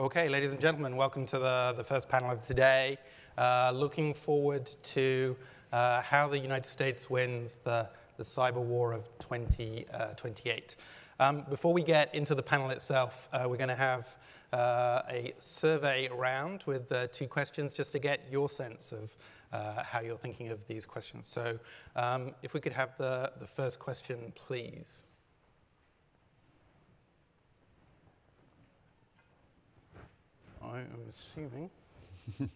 Okay, ladies and gentlemen, welcome to the, the first panel of today. Uh, looking forward to uh, how the United States wins the, the cyber war of 2028. Uh, um, before we get into the panel itself, uh, we're going to have uh, a survey round with uh, two questions just to get your sense of how you're thinking of these questions. So um, if we could have the, the first question, please. I am assuming. that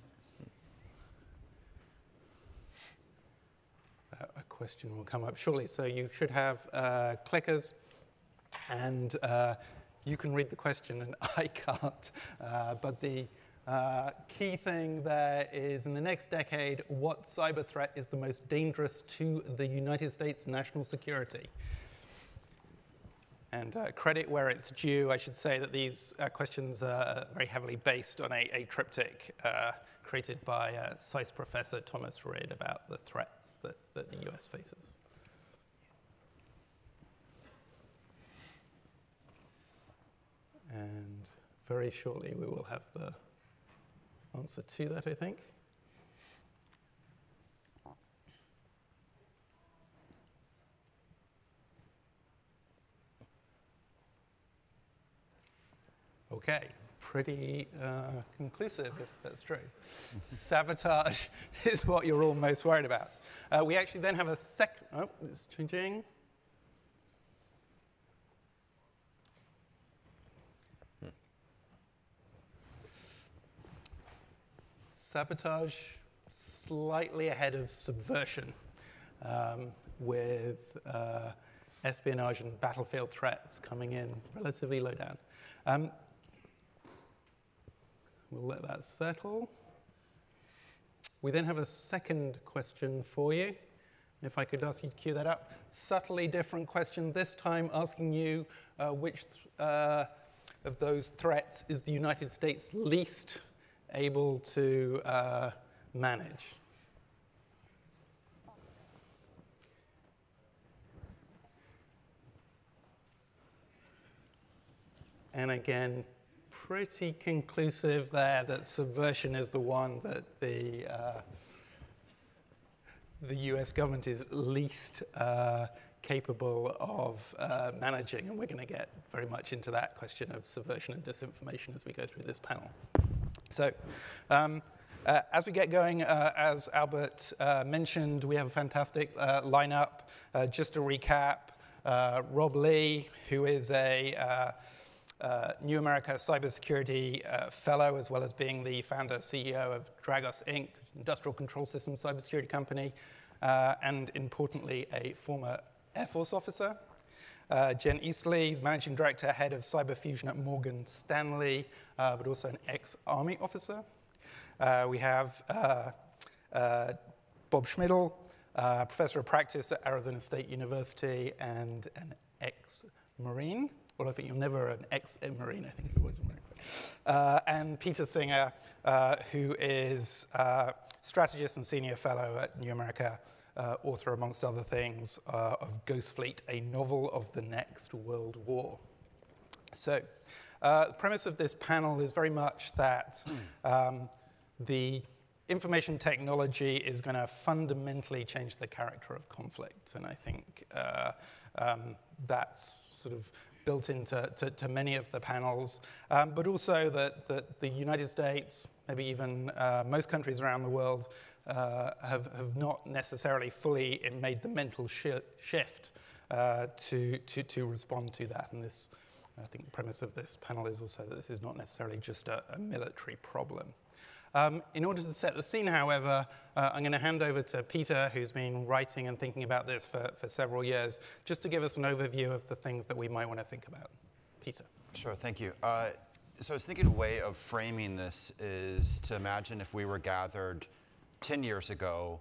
a question will come up shortly. So you should have uh, clickers, and uh, you can read the question, and I can't. Uh, but the uh, key thing there is in the next decade, what cyber threat is the most dangerous to the United States national security? And uh, credit where it's due, I should say that these uh, questions are very heavily based on a, a triptych uh, created by uh, professor Thomas Rid about the threats that, that the US faces. And very shortly we will have the answer to that, I think. Okay, pretty uh, conclusive if that's true. Sabotage is what you're all most worried about. Uh, we actually then have a second, oh, it's changing. Sabotage slightly ahead of subversion um, with uh, espionage and battlefield threats coming in relatively low down. Um, We'll let that settle. We then have a second question for you. If I could ask you to cue that up. Subtly different question, this time asking you uh, which uh, of those threats is the United States least able to uh, manage? And again, pretty conclusive there that subversion is the one that the, uh, the US government is least uh, capable of uh, managing. And we're going to get very much into that question of subversion and disinformation as we go through this panel. So, um, uh, as we get going, uh, as Albert uh, mentioned, we have a fantastic uh, lineup. Uh, just to recap, uh, Rob Lee, who is a uh, New America Cybersecurity uh, Fellow, as well as being the founder CEO of Dragos Inc., industrial control systems cybersecurity company, uh, and importantly, a former Air Force officer. Uh, Jen Easterly, managing director, head of cyber fusion at Morgan Stanley, uh, but also an ex-army officer. Uh, we have Bob Schmidle, professor of practice at Arizona State University and an ex-Marine. Well, I think you're never an ex-Marine, I think he was a Marine. Uh, and Peter Singer, uh, who is uh, strategist and senior fellow at New America, uh, author, amongst other things, uh, of Ghost Fleet, a novel of the next world war. So, the premise of this panel is very much that um, the information technology is going to fundamentally change the character of conflict. And I think um, that's sort of built into to, to many of the panels, um, but also that, that the United States, maybe even uh, most countries around the world, uh, have, have not necessarily fully made the mental shi shift uh, to, to, to respond to that. And this, I think the premise of this panel is also that this is not necessarily just a, a military problem. Um, in order to set the scene, however, uh, I'm going to hand over to Peter, who's been writing and thinking about this for, for several years, just to give us an overview of the things that we might want to think about. Peter. Sure, thank you. Uh, so I was thinking a way of framing this is to imagine if we were gathered 10 years ago,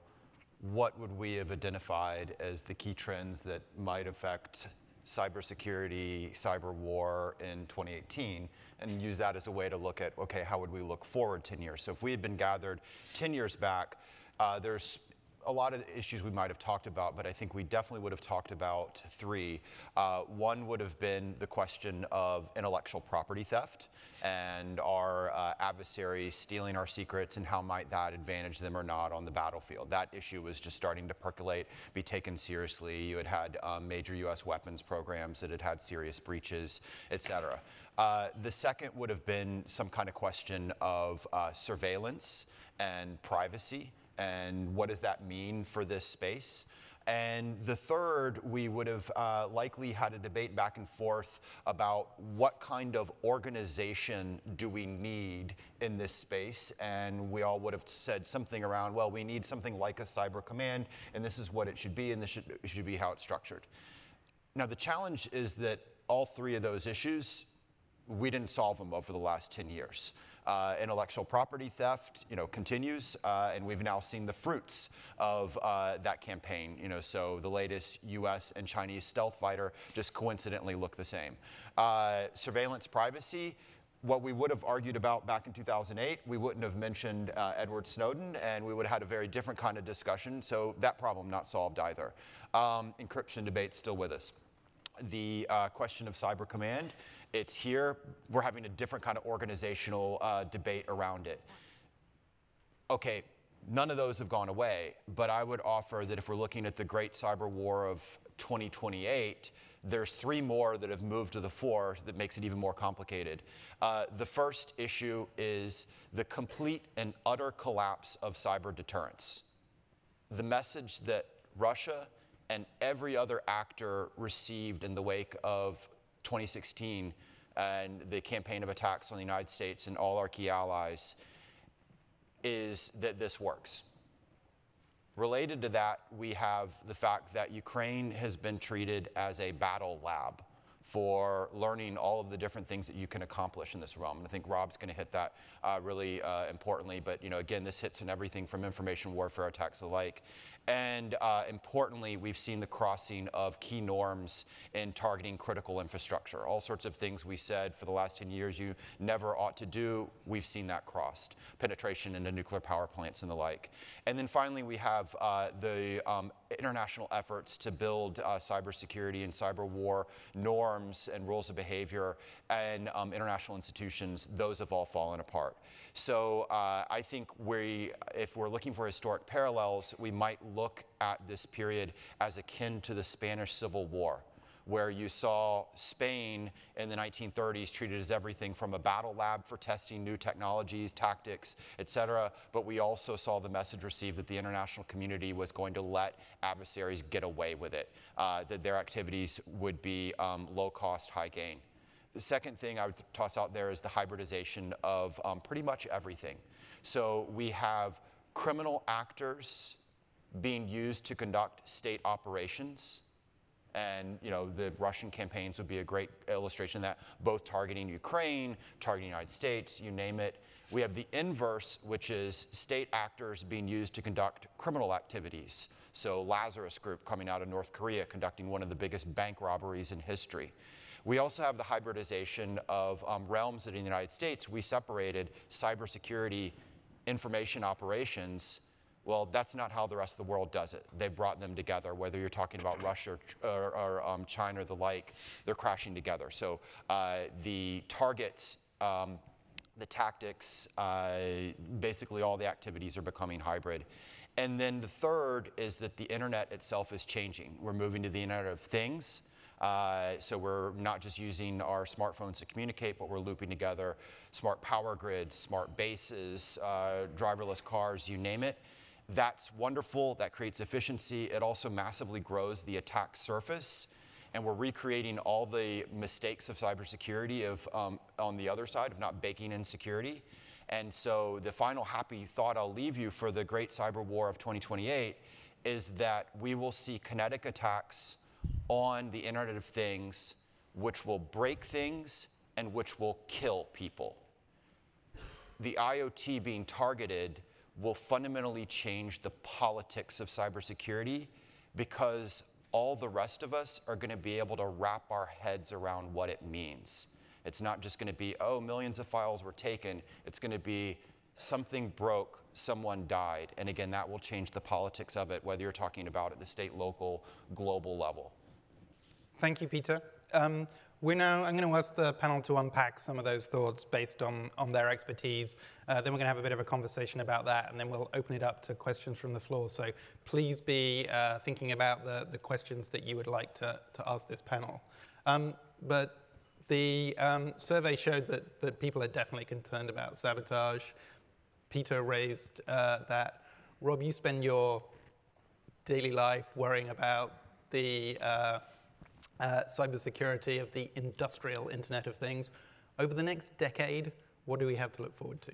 what would we have identified as the key trends that might affect cybersecurity, cyber war in 2018, and use that as a way to look at, okay, how would we look forward 10 years? So if we had been gathered 10 years back, uh, there's a lot of issues we might have talked about, but I think we definitely would have talked about three. Uh, one would have been the question of intellectual property theft and our uh, adversaries stealing our secrets and how might that advantage them or not on the battlefield. That issue was just starting to percolate, be taken seriously. You had had um, major U.S. weapons programs that had had serious breaches, et cetera. Uh, the second would have been some kind of question of uh, surveillance and privacy and what does that mean for this space. And the third, we would have uh, likely had a debate back and forth about what kind of organization do we need in this space. And we all would have said something around, well, we need something like a cyber command, and this is what it should be, and this should, should be how it's structured. Now, the challenge is that all three of those issues, we didn't solve them over the last 10 years. Uh, intellectual property theft, you know, continues, uh, and we've now seen the fruits of uh, that campaign. You know, so the latest U.S. and Chinese stealth fighter just coincidentally look the same. Uh, surveillance privacy. What we would have argued about back in 2008, we wouldn't have mentioned uh, Edward Snowden, and we would have had a very different kind of discussion. So that problem not solved either. Um, encryption debate still with us. The uh, question of cyber command it's here. We're having a different kind of organizational uh, debate around it. Okay, none of those have gone away, but I would offer that if we're looking at the great cyber war of 2028, there's three more that have moved to the fore that makes it even more complicated. Uh, the first issue is the complete and utter collapse of cyber deterrence. The message that Russia and every other actor received in the wake of 2016 and the campaign of attacks on the United States and all our key allies is that this works. Related to that, we have the fact that Ukraine has been treated as a battle lab for learning all of the different things that you can accomplish in this realm. And I think Rob's going to hit that uh, really uh, importantly. But you know, again, this hits in everything from information warfare attacks alike. And uh, importantly, we've seen the crossing of key norms in targeting critical infrastructure. All sorts of things we said for the last 10 years you never ought to do, we've seen that crossed. Penetration into nuclear power plants and the like. And then finally, we have uh, the um, international efforts to build uh, cybersecurity and cyber war norms and rules of behavior and um, international institutions. Those have all fallen apart. So uh, I think we, if we're looking for historic parallels, we might look at this period as akin to the Spanish Civil War where you saw Spain in the 1930s treated as everything from a battle lab for testing new technologies, tactics, et cetera, but we also saw the message received that the international community was going to let adversaries get away with it, uh, that their activities would be um, low cost, high gain. The second thing I would toss out there is the hybridization of um, pretty much everything. So we have criminal actors being used to conduct state operations. And you know the Russian campaigns would be a great illustration of that, both targeting Ukraine, targeting the United States, you name it. We have the inverse, which is state actors being used to conduct criminal activities. So Lazarus Group coming out of North Korea conducting one of the biggest bank robberies in history. We also have the hybridization of um, realms that in the United States we separated cybersecurity information operations. Well, that's not how the rest of the world does it. They've brought them together, whether you're talking about Russia or, or um, China or the like, they're crashing together. So uh, the targets, um, the tactics, uh, basically all the activities are becoming hybrid. And then the third is that the internet itself is changing. We're moving to the Internet of Things. Uh, so we're not just using our smartphones to communicate, but we're looping together smart power grids, smart bases, uh, driverless cars, you name it. That's wonderful. That creates efficiency. It also massively grows the attack surface. And we're recreating all the mistakes of cybersecurity of, um, on the other side of not baking in security. And so the final happy thought I'll leave you for the great cyber war of 2028 is that we will see kinetic attacks on the Internet of Things, which will break things and which will kill people. The IoT being targeted will fundamentally change the politics of cybersecurity because all the rest of us are going to be able to wrap our heads around what it means. It's not just going to be, oh, millions of files were taken. It's going to be something broke, someone died. And again, that will change the politics of it, whether you're talking about at the state, local, global level. Thank you, Peter. Um, we're now, I'm going to ask the panel to unpack some of those thoughts based on, on their expertise. Uh, then we're going to have a bit of a conversation about that, and then we'll open it up to questions from the floor. So please be uh, thinking about the, the questions that you would like to, to ask this panel. Um, but the um, survey showed that, that people are definitely concerned about sabotage. Peter raised uh, that. Rob, you spend your daily life worrying about the uh, uh, cybersecurity of the industrial Internet of Things. Over the next decade, what do we have to look forward to?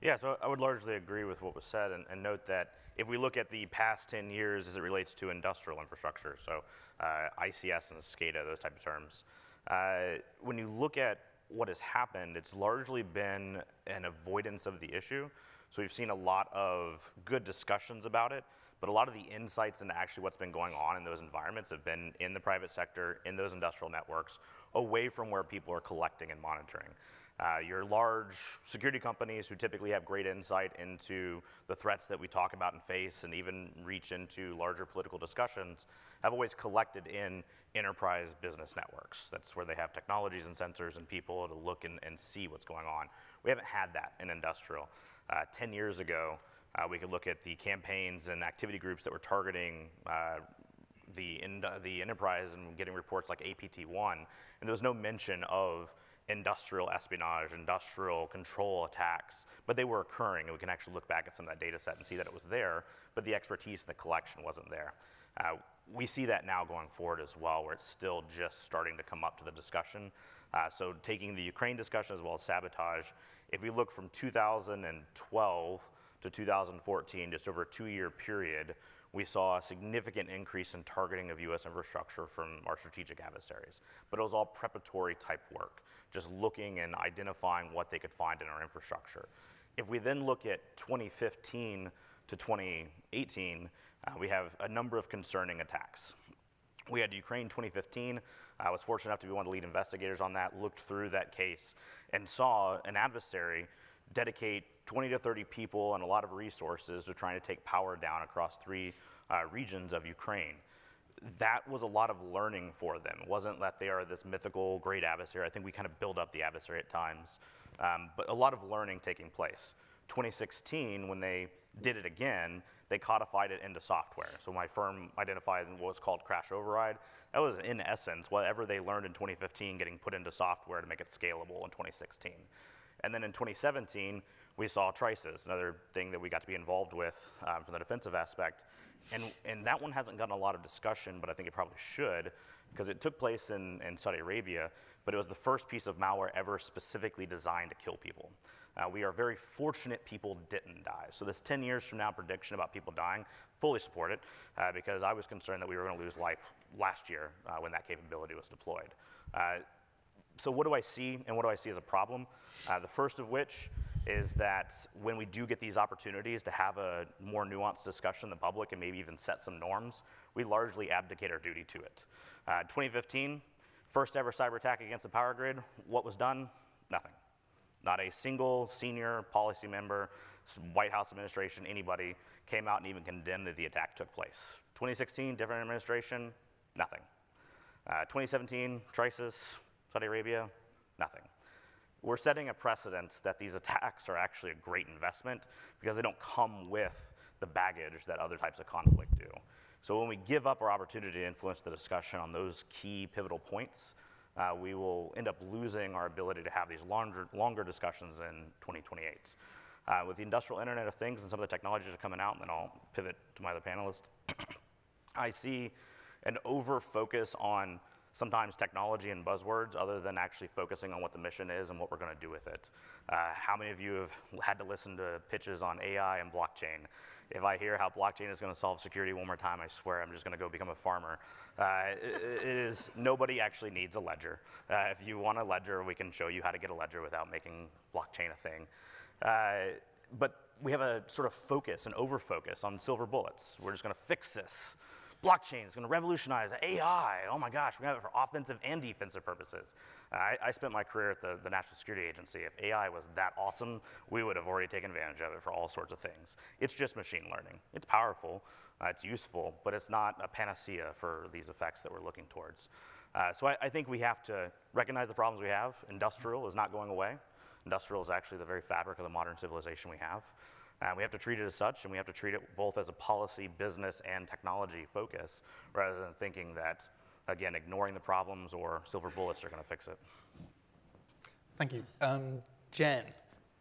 Yeah, so I would largely agree with what was said and, and note that if we look at the past 10 years as it relates to industrial infrastructure, so uh, ICS and SCADA, those type of terms, uh, when you look at what has happened, it's largely been an avoidance of the issue. So we've seen a lot of good discussions about it, but a lot of the insights into actually what's been going on in those environments have been in the private sector, in those industrial networks, away from where people are collecting and monitoring. Uh, your large security companies who typically have great insight into the threats that we talk about and face and even reach into larger political discussions have always collected in enterprise business networks. That's where they have technologies and sensors and people to look and, and see what's going on. We haven't had that in industrial. Uh, 10 years ago, uh, we could look at the campaigns and activity groups that were targeting uh, the, the enterprise and getting reports like APT1, and there was no mention of industrial espionage, industrial control attacks, but they were occurring, and we can actually look back at some of that data set and see that it was there, but the expertise in the collection wasn't there. Uh, we see that now going forward as well, where it's still just starting to come up to the discussion. Uh, so taking the Ukraine discussion as well as sabotage, if we look from 2012 to 2014, just over a two-year period, we saw a significant increase in targeting of U.S. infrastructure from our strategic adversaries. But it was all preparatory type work, just looking and identifying what they could find in our infrastructure. If we then look at 2015 to 2018, uh, we have a number of concerning attacks. We had Ukraine 2015. I was fortunate enough to be one of the lead investigators on that, looked through that case, and saw an adversary dedicate 20 to 30 people and a lot of resources to trying to take power down across three uh, regions of Ukraine. That was a lot of learning for them. It wasn't that they are this mythical great adversary. I think we kind of build up the adversary at times, um, but a lot of learning taking place. 2016, when they did it again, they codified it into software. So my firm identified what's called CrashOverride. That was, in essence, whatever they learned in 2015 getting put into software to make it scalable in 2016. And then in 2017, we saw TRISIS, another thing that we got to be involved with um, from the defensive aspect. And, and that one hasn't gotten a lot of discussion, but I think it probably should, because it took place in, in Saudi Arabia, but it was the first piece of malware ever specifically designed to kill people. Uh, we are very fortunate people didn't die. So this 10 years from now prediction about people dying, fully support it, uh, because I was concerned that we were going to lose life last year uh, when that capability was deployed. So what do I see and what do I see as a problem? Uh, the first of which is that when we do get these opportunities to have a more nuanced discussion in the public and maybe even set some norms, we largely abdicate our duty to it. Uh, 2015, first ever cyber attack against the power grid. What was done? Nothing. Not a single senior policy member, White House administration, anybody came out and even condemned that the attack took place. 2016, different administration, nothing. Uh, 2017, TRISIS, Saudi Arabia, nothing. We're setting a precedent that these attacks are actually a great investment because they don't come with the baggage that other types of conflict do. So when we give up our opportunity to influence the discussion on those key pivotal points, uh, we will end up losing our ability to have these longer, longer discussions in 2028. Uh, with the industrial Internet of Things and some of the technologies that are coming out, and then I'll pivot to my other panelist, I see an over focus on sometimes technology and buzzwords other than actually focusing on what the mission is and what we're going to do with it. Uh, how many of you have had to listen to pitches on AI and blockchain? If I hear how blockchain is going to solve security one more time, I swear I'm just going to go become a farmer. Uh, it, is nobody actually needs a ledger. Uh, if you want a ledger, we can show you how to get a ledger without making blockchain a thing. Uh, but we have a sort of focus, an over focus on silver bullets. We're just going to fix this. Blockchain is going to revolutionize AI. Oh my gosh, we have it for offensive and defensive purposes. I, I spent my career at the, the National Security Agency. If AI was that awesome, we would have already taken advantage of it for all sorts of things. It's just machine learning. It's powerful, uh, it's useful, but it's not a panacea for these effects that we're looking towards. Uh, so I, I think we have to recognize the problems we have. Industrial is not going away. Industrial is actually the very fabric of the modern civilization we have. And we have to treat it as such, and we have to treat it both as a policy, business, and technology focus, rather than thinking that, again, ignoring the problems or silver bullets are going to fix it. Thank you. Um, Jen,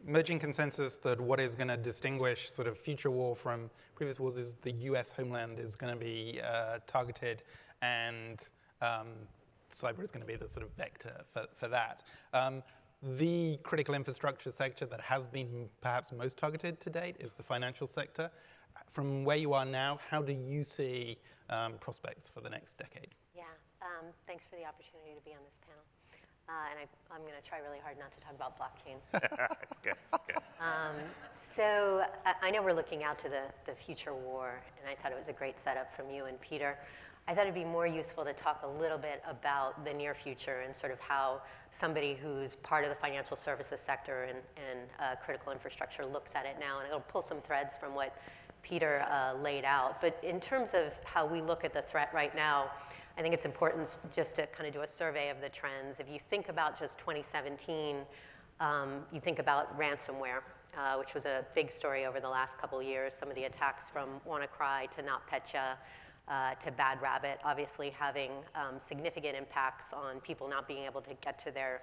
emerging consensus that what is going to distinguish sort of future war from previous wars is the US homeland is going to be uh, targeted and um, cyber is going to be the sort of vector for, for that. Um, the critical infrastructure sector that has been perhaps most targeted to date is the financial sector. From where you are now, how do you see um, prospects for the next decade? Yeah, um, thanks for the opportunity to be on this panel. Uh, and I, am going to try really hard not to talk about blockchain. okay, okay. Um, so I, I, know we're looking out to the, the future war, and I thought it was a great setup from you and Peter. I thought it'd be more useful to talk a little bit about the near future and sort of how somebody who's part of the financial services sector and, and uh, critical infrastructure looks at it now. And it'll pull some threads from what Peter uh, laid out. But in terms of how we look at the threat right now, I think it's important just to kind of do a survey of the trends. If you think about just 2017, um, you think about ransomware, uh, which was a big story over the last couple years. Some of the attacks from WannaCry to NotPetya, uh, to Bad Rabbit, obviously having um, significant impacts on people not being able to get to their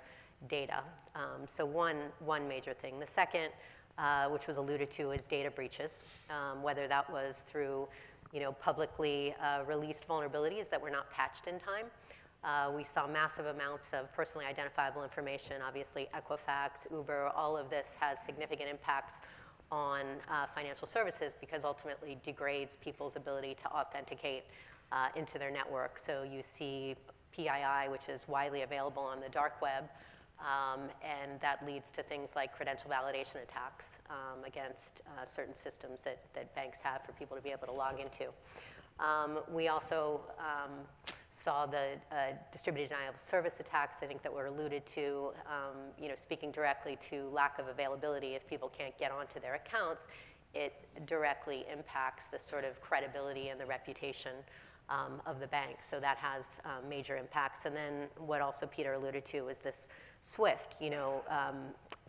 data. Um, so one, one major thing. The second, uh, which was alluded to, is data breaches, um, whether that was through you know, publicly uh, released vulnerabilities that were not patched in time. Uh, we saw massive amounts of personally identifiable information. Obviously, Equifax, Uber, all of this has significant impacts on uh, financial services because ultimately degrades people's ability to authenticate uh, into their network. So you see PII, which is widely available on the dark web, um, and that leads to things like credential validation attacks um, against uh, certain systems that, that banks have for people to be able to log into. Um, we also um, saw the uh, distributed denial of service attacks, I think that were alluded to, um, you know, speaking directly to lack of availability. If people can't get onto their accounts, it directly impacts the sort of credibility and the reputation um, of the bank. So that has um, major impacts. And then what also Peter alluded to was this SWIFT, you know, um,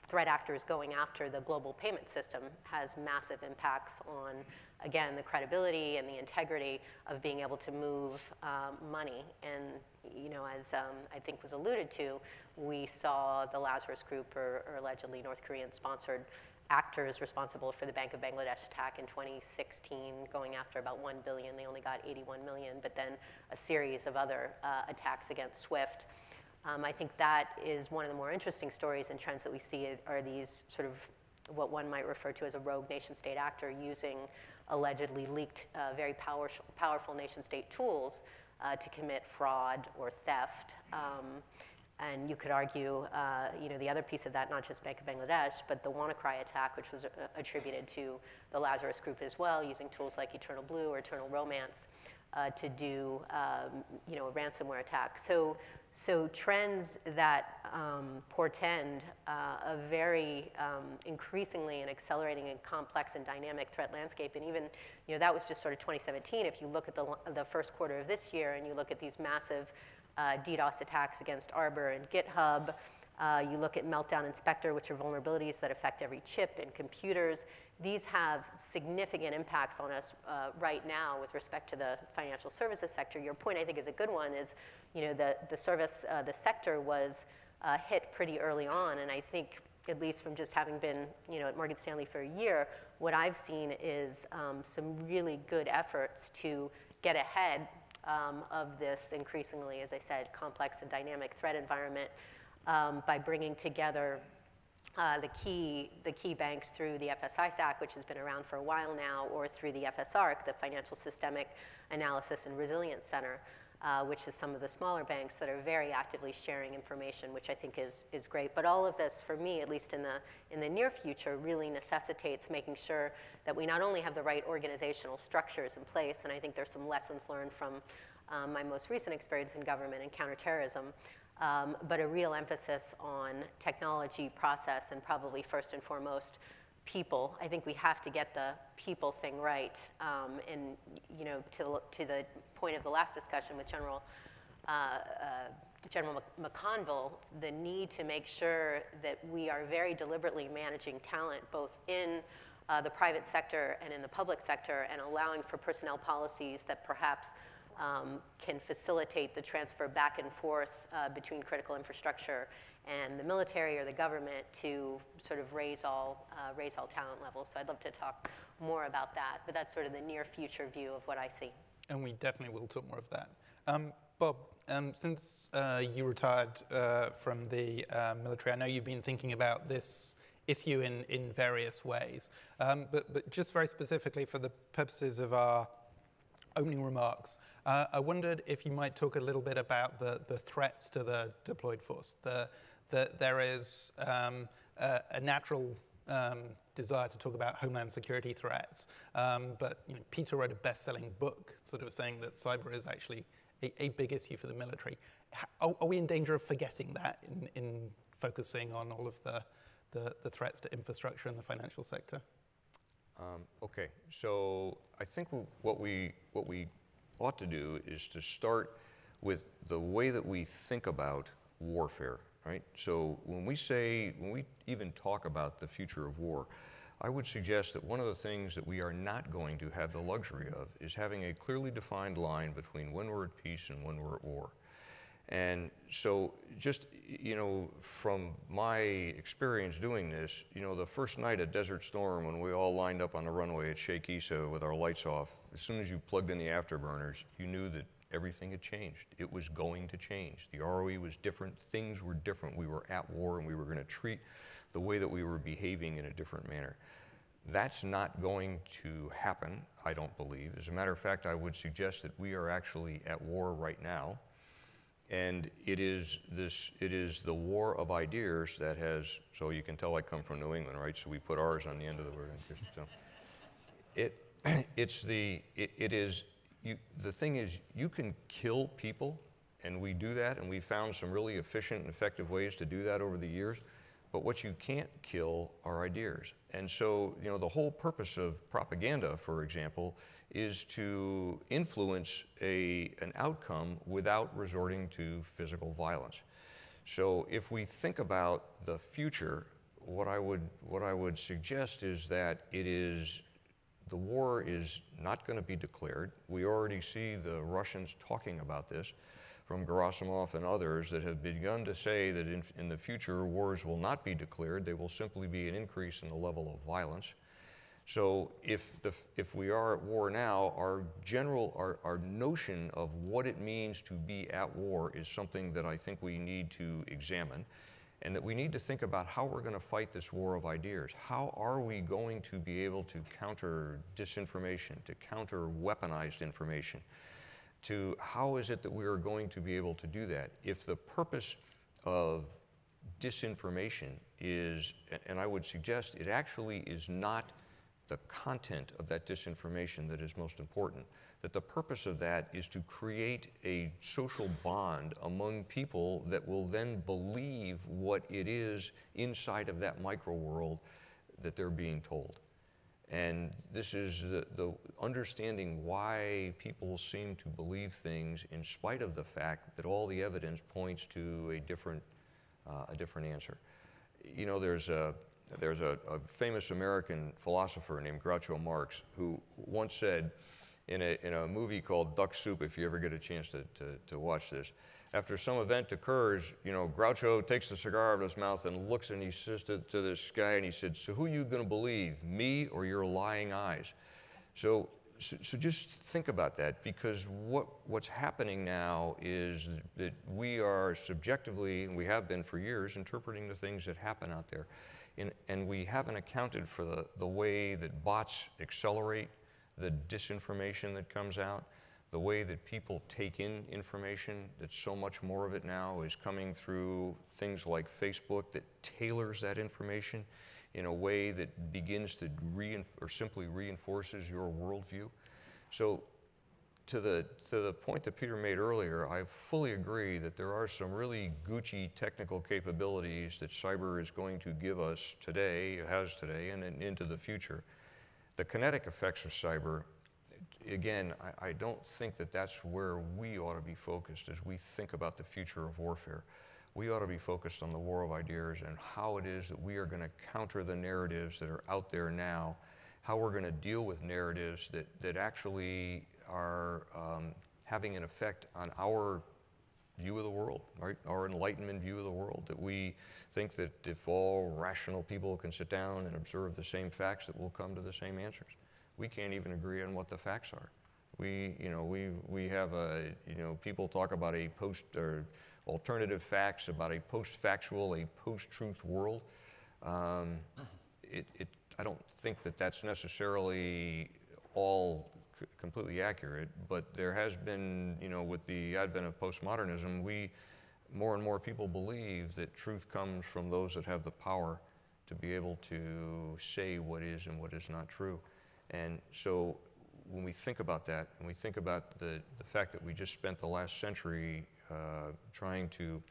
threat actors going after the global payment system has massive impacts on again, the credibility and the integrity of being able to move um, money. And, you know, as um, I think was alluded to, we saw the Lazarus Group or, or allegedly North Korean sponsored actors responsible for the Bank of Bangladesh attack in 2016 going after about 1 billion. They only got 81 million, but then a series of other uh, attacks against SWIFT. Um, I think that is one of the more interesting stories and trends that we see are these sort of what one might refer to as a rogue nation state actor using allegedly leaked uh, very power, powerful nation state tools uh, to commit fraud or theft. Um, and you could argue, uh, you know, the other piece of that, not just Bank of Bangladesh, but the WannaCry attack, which was uh, attributed to the Lazarus Group as well, using tools like Eternal Blue or Eternal Romance uh, to do, um, you know, a ransomware attack. So so trends that um, portend uh, a very um, increasingly and accelerating and complex and dynamic threat landscape, and even, you know, that was just sort of 2017. If you look at the, the first quarter of this year and you look at these massive uh, DDoS attacks against Arbor and GitHub, uh, you look at Meltdown and Spectre, which are vulnerabilities that affect every chip in computers. These have significant impacts on us uh, right now with respect to the financial services sector. Your point, I think, is a good one. Is you know the the service uh, the sector was uh, hit pretty early on, and I think at least from just having been you know at Morgan Stanley for a year, what I've seen is um, some really good efforts to get ahead um, of this increasingly, as I said, complex and dynamic threat environment um, by bringing together uh, the, key, the key banks through the FS-ISAC, which has been around for a while now, or through the FSARC, the Financial Systemic Analysis and Resilience Center. uh, which is some of the smaller banks that are very actively sharing information, which I think is, is great. But all of this, for me, at least in the, in the near future, really necessitates making sure that we not only have the right organizational structures in place, and I think there's some lessons learned from um, my most recent experience in government and counterterrorism, um, but a real emphasis on technology, process, and probably first and foremost, people. I think we have to get the people thing right. Um, and, you know, to, to the point of the last discussion with General, uh, uh, General McConville, the need to make sure that we are very deliberately managing talent both in uh, the private sector and in the public sector and allowing for personnel policies that perhaps um, can facilitate the transfer back and forth uh, between critical infrastructure and the military or the government to sort of raise all, uh, raise all talent levels. So I'd love to talk more about that, but that's sort of the near future view of what I see. And we definitely will talk more of that. Um, Bob, um, since uh, you retired uh, from the uh, military, I know you've been thinking about this issue in, in various ways. Um, but, but just very specifically for the purposes of our opening remarks, uh, I wondered if you might talk a little bit about the, the threats to the deployed force. The, the, there is um, a, a, natural um, desire to talk about homeland security threats, um, but you know, Peter wrote a best-selling book sort of saying that cyber is actually a, a big issue for the military. How, are we in danger of forgetting that in, in focusing on all of the, the, the, threats to infrastructure and the financial sector? Um, okay, so I think what we, what we ought to do is to start with the way that we think about warfare, right? So when we say, when we even talk about the future of war, I would suggest that one of the things that we are not going to have the luxury of is having a clearly defined line between when we're at peace and when we're at war. And so, just, you know, from my experience doing this, you know, the first night at Desert Storm, when we all lined up on the runway at Sheikh Issa with our lights off, as soon as you plugged in the afterburners, you knew that everything had changed. It was going to change. The ROE was different, things were different. We were at war and we were going to treat the way that we were behaving in a different manner. That's not going to happen, I don't believe. As a matter of fact, I would suggest that we are actually at war right now and it is this it is the war of ideas that has so you can tell I come from New England right? So we put ours on the end of the word so. It it's the it, it is you the thing is you can kill people and we do that and we found some really efficient and effective ways to do that over the years. But what you can't kill are ideas. And so you know the whole purpose of propaganda for example is to influence a, an outcome without resorting to physical violence. So if we think about the future, what I would, what I would suggest is that it is, the war is not going to be declared. We already see the Russians talking about this from Gerasimov and others that have begun to say that in, in the future wars will not be declared. They will simply be an increase in the level of violence. So if, the, if we are at war now, our general, our, our notion of what it means to be at war is something that I think we need to examine and that we need to think about how we're going to fight this war of ideas. How are we going to be able to counter disinformation, to counter weaponized information? To how is it that we are going to be able to do that? If the purpose of disinformation is, and I would suggest it actually is not the content of that disinformation that is most important. That the purpose of that is to create a social bond among people that will then believe what it is inside of that micro world that they're being told. And this is the, the, understanding why people seem to believe things in spite of the fact that all the evidence points to a different, uh, a different answer. You know, there's a, there's a, a, famous American philosopher named Groucho Marx who once said in a, in a movie called Duck Soup, if you ever get a chance to, to, to watch this, after some event occurs, you know, Groucho takes the cigar out of his mouth and looks and he says to, to this guy and he said, so who are you going to believe, me or your lying eyes? So, so, so, just think about that because what, what's happening now is that we are subjectively, and we have been for years, interpreting the things that happen out there. In, and we haven't accounted for the, the way that bots accelerate the disinformation that comes out, the way that people take in information, that so much more of it now is coming through things like Facebook that tailors that information in a way that begins to reinf- or simply reinforces your worldview. So to the, to the point that Peter made earlier, I fully agree that there are some really Gucci technical capabilities that cyber is going to give us today, has today, and, and into the future. The kinetic effects of cyber, again, I, I don't think that that's where we ought to be focused as we think about the future of warfare. We ought to be focused on the war of ideas and how it is that we are going to counter the narratives that are out there now, how we're going to deal with narratives that, that actually are um, having an effect on our view of the world, right? Our enlightenment view of the world. That we think that if all rational people can sit down and observe the same facts, that we'll come to the same answers. We can't even agree on what the facts are. We, you know, we, we have a, you know, people talk about a post or alternative facts, about a post-factual, a post-truth world. Um, it, it, I don't think that that's necessarily all completely accurate, but there has been, you know, with the advent of postmodernism, we, more and more people believe that truth comes from those that have the power to be able to say what is and what is not true. And so when we think about that, and we think about the, the fact that we just spent the last century uh, trying to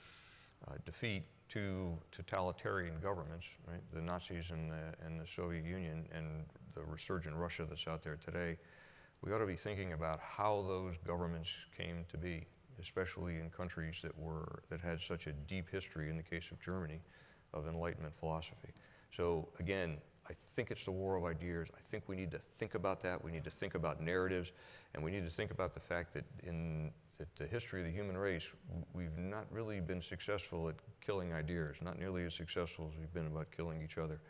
uh, defeat two totalitarian governments, right? The Nazis and the, and the Soviet Union and the resurgent Russia that's out there today. We ought to be thinking about how those governments came to be, especially in countries that were that had such a deep history. In the case of Germany, of Enlightenment philosophy. So again, I think it's the war of ideas. I think we need to think about that. We need to think about narratives, and we need to think about the fact that in that the history of the human race, we've not really been successful at killing ideas, not nearly as successful as we've been about killing each other.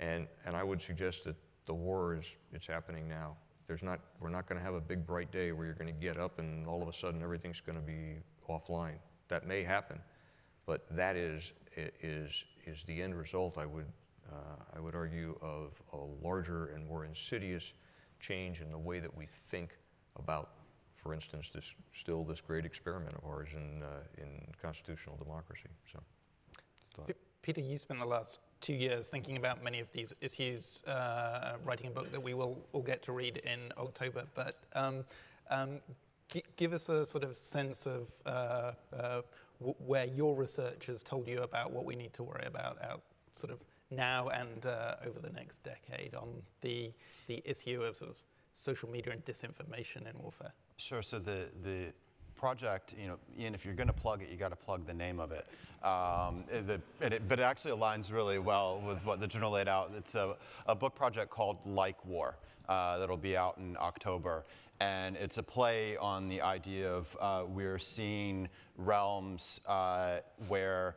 And, and I would suggest that the war is it's happening now. There's not, we're not going to have a big bright day where you're going to get up and all of a sudden everything's going to be offline. That may happen, but that is, is, is the end result, I would, uh, I would argue, of a larger and more insidious change in the way that we think about for instance, this still this great experiment of ours in, uh, in constitutional democracy. So, Peter, you spent the last two years thinking about many of these issues, uh, writing a book that we will all get to read in October. But um, um, give us a sort of sense of uh, uh, where your research has told you about what we need to worry about out sort of now and uh, over the next decade on the, the issue of sort of social media and disinformation in warfare. Sure. So the the project, you know, Ian, if you're going to plug it, you got to plug the name of it. Um, the, it. But it actually aligns really well with what the journal laid out. It's a, a book project called Like War uh, that'll be out in October. And it's a play on the idea of uh, we're seeing realms uh, where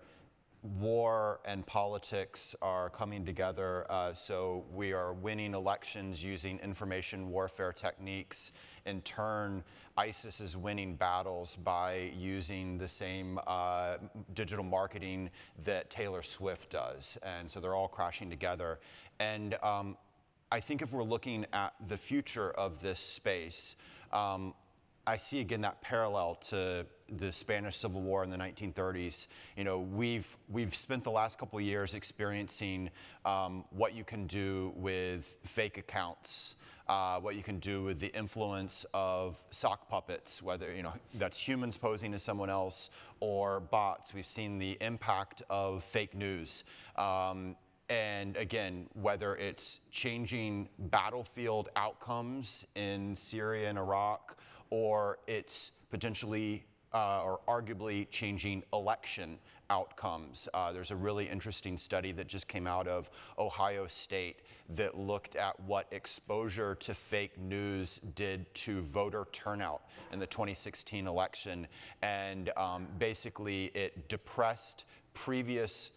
war and politics are coming together. Uh, so we are winning elections using information warfare techniques. In turn, ISIS is winning battles by using the same uh, digital marketing that Taylor Swift does. And so they're all crashing together. And um, I think if we're looking at the future of this space, um, I see again that parallel to the Spanish Civil War in the 1930s. You know, we've we've spent the last couple of years experiencing um, what you can do with fake accounts. Uh, what you can do with the influence of sock puppets, whether you know that's humans posing as someone else or bots. We've seen the impact of fake news. Um, and again, whether it's changing battlefield outcomes in Syria and Iraq, or it's potentially uh, or arguably changing election outcomes. Uh, there's a really interesting study that just came out of Ohio State that looked at what exposure to fake news did to voter turnout in the 2016 election. And um, basically, it depressed previous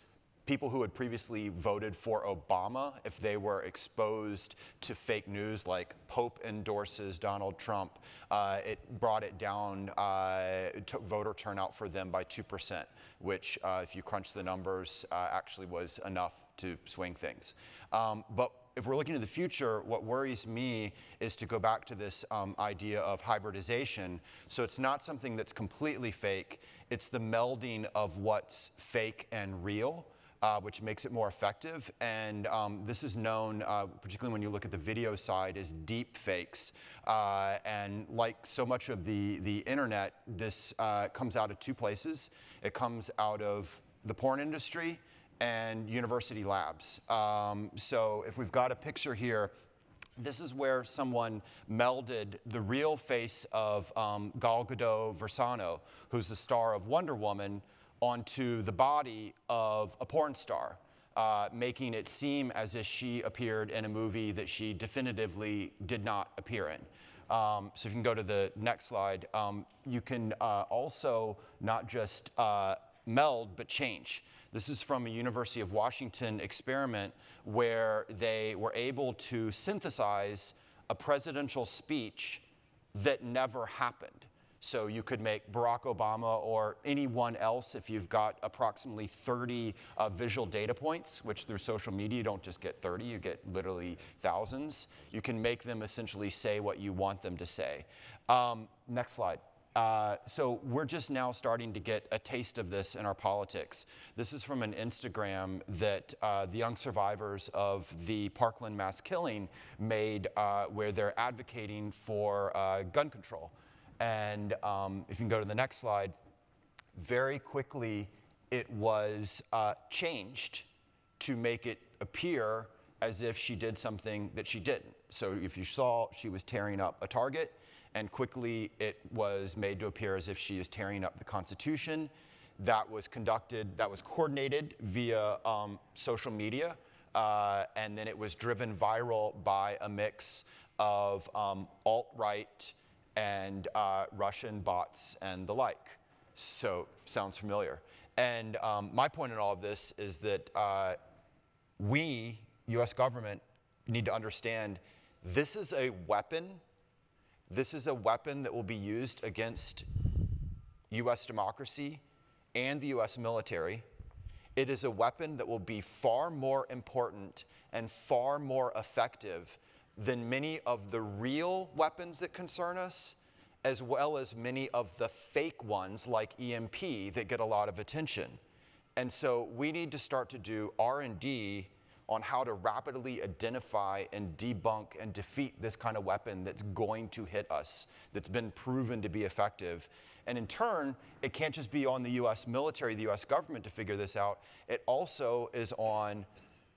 people who had previously voted for Obama, if they were exposed to fake news like Pope endorses Donald Trump, uh, it brought it down, uh, voter turnout for them by 2%, which, uh, if you crunch the numbers, uh, actually was enough to swing things. Um, but if we're looking to the future, what worries me is to go back to this um, idea of hybridization. So it's not something that's completely fake, it's the melding of what's fake and real. Uh, which makes it more effective. And um, this is known, uh, particularly when you look at the video side, as deep fakes. Uh, and like so much of the, the internet, this uh, comes out of two places. It comes out of the porn industry and university labs. Um, so if we've got a picture here, this is where someone melded the real face of um, Gal Gadot Varsano, who's the star of Wonder Woman, onto the body of a porn star. Uh, making it seem as if she appeared in a movie that she definitively did not appear in. Um, so if you can go to the next slide, um, you can uh, also not just uh, meld, but change. This is from a University of Washington experiment where they were able to synthesize a presidential speech that never happened. So you could make Barack Obama or anyone else if you've got approximately 30 uh, visual data points, which through social media you don't just get 30, you get literally thousands. You can make them essentially say what you want them to say. Um, next slide. Uh, so we're just now starting to get a taste of this in our politics. This is from an Instagram that uh, the young survivors of the Parkland mass killing made uh, where they're advocating for uh, gun control. And um, if you can go to the next slide, very quickly it was uh, changed to make it appear as if she did something that she didn't. So if you saw, she was tearing up a target, and quickly it was made to appear as if she is tearing up the Constitution. That was conducted, that was coordinated via um, social media, uh, and then it was driven viral by a mix of um, alt right and uh, Russian bots and the like. So, sounds familiar. And um, my point in all of this is that uh, we, US government, need to understand this is a weapon this is a weapon that will be used against US democracy and the US military. It is a weapon that will be far more important and far more effective than many of the real weapons that concern us, as well as many of the fake ones like EMP that get a lot of attention. And so we need to start to do R&D on how to rapidly identify and debunk and defeat this kind of weapon that's going to hit us, that's been proven to be effective. And in turn, it can't just be on the US military, the US government to figure this out. It also is on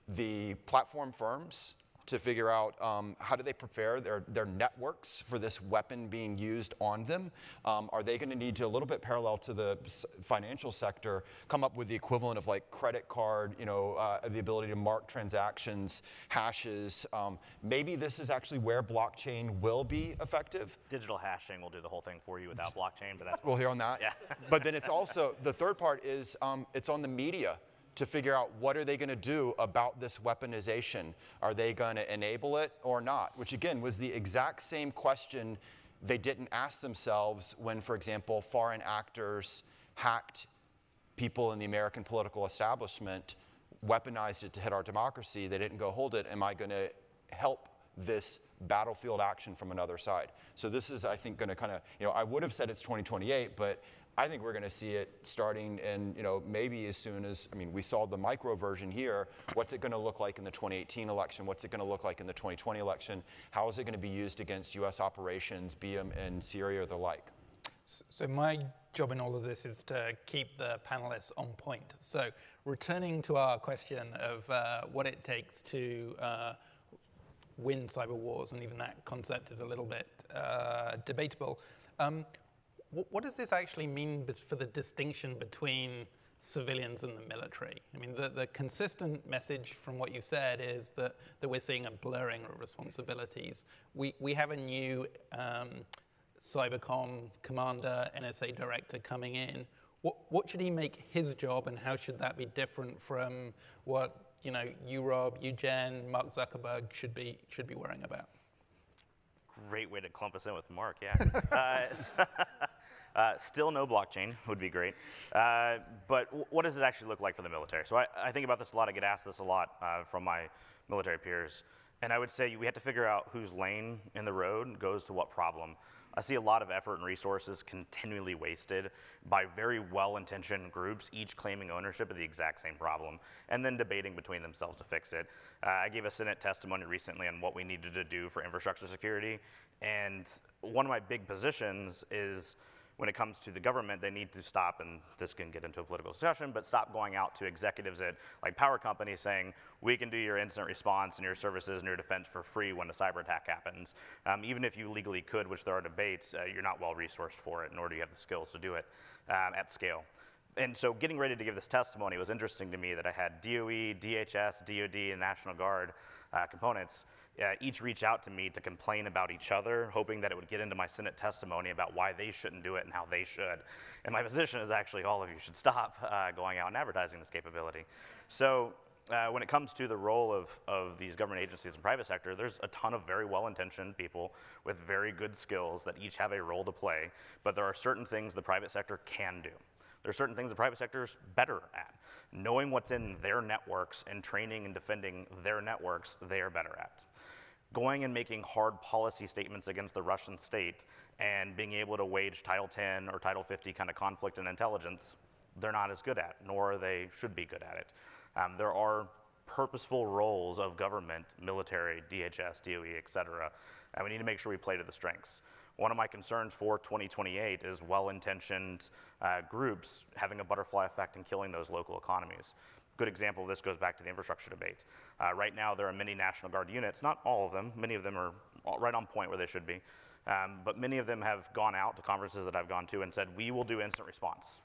the platform firms, to figure out um, how do they prepare their, their networks for this weapon being used on them. Um, are they going to need to, a little bit parallel to the financial sector, come up with the equivalent of like credit card, you know, uh, the ability to mark transactions, hashes. Um, maybe this is actually where blockchain will be effective. Digital hashing will do the whole thing for you without blockchain, but that's. We'll hear on that. Yeah. but then it's also, the third part is um, it's on the media to figure out what are they going to do about this weaponization. Are they going to enable it or not? Which again was the exact same question they didn't ask themselves when, for example, foreign actors hacked people in the American political establishment, weaponized it to hit our democracy. They didn't go, hold it, am I going to help this battlefield action from another side? So this is, I think, going to kind of, you know, I would have said it's 2028, but I think we're going to see it starting in, you know, maybe as soon as, I mean, we saw the micro version here. What's it going to look like in the 2018 election? What's it going to look like in the 2020 election? How is it going to be used against U.S. operations, be them in Syria or the like? So my job in all of this is to keep the panelists on point. So returning to our question of uh, what it takes to uh, win cyber wars, and even that concept is a little bit uh, debatable. Um, what does this actually mean for the distinction between civilians and the military? I mean, the, the consistent message from what you said is that, that we're seeing a blurring of responsibilities. We, we have a new um, cybercom commander, NSA director coming in. What, what should he make his job, and how should that be different from what you know you, Rob, you, Jen, Mark Zuckerberg should be should be worrying about? Great way to clump us in with Mark, yeah. uh, so uh, still no blockchain would be great. Uh, but what does it actually look like for the military? So I, I, think about this a lot. I get asked this a lot uh, from my military peers. And I would say we have to figure out whose lane in the road goes to what problem. I see a lot of effort and resources continually wasted by very well-intentioned groups, each claiming ownership of the exact same problem, and then debating between themselves to fix it. Uh, I gave a Senate testimony recently on what we needed to do for infrastructure security, and one of my big positions is when it comes to the government, they need to stop, and this can get into a political discussion, but stop going out to executives at like power companies saying, we can do your incident response and your services and your defense for free when a cyber attack happens. Um, even if you legally could, which there are debates, uh, you're not well resourced for it, nor do you have the skills to do it um, at scale. And so getting ready to give this testimony was interesting to me that I had DOE, DHS, DOD, and National Guard uh, components uh, each reach out to me to complain about each other, hoping that it would get into my Senate testimony about why they shouldn't do it and how they should. And my position is actually all of you should stop uh, going out and advertising this capability. So uh, when it comes to the role of, of these government agencies and private sector, there's a ton of very well-intentioned people with very good skills that each have a role to play, but there are certain things the private sector can do. There are certain things the private sector is better at. Knowing what's in their networks and training and defending their networks, they are better at going and making hard policy statements against the Russian state and being able to wage Title 10 or Title 50 kind of conflict and intelligence, they're not as good at, nor they should be good at it. Um, there are purposeful roles of government, military, DHS, DOE, et cetera, and we need to make sure we play to the strengths. One of my concerns for 2028 is well-intentioned uh, groups having a butterfly effect and killing those local economies good example of this goes back to the infrastructure debate. Uh, right now, there are many National Guard units, not all of them, many of them are right on point where they should be, um, but many of them have gone out to conferences that I've gone to and said, we will do incident response.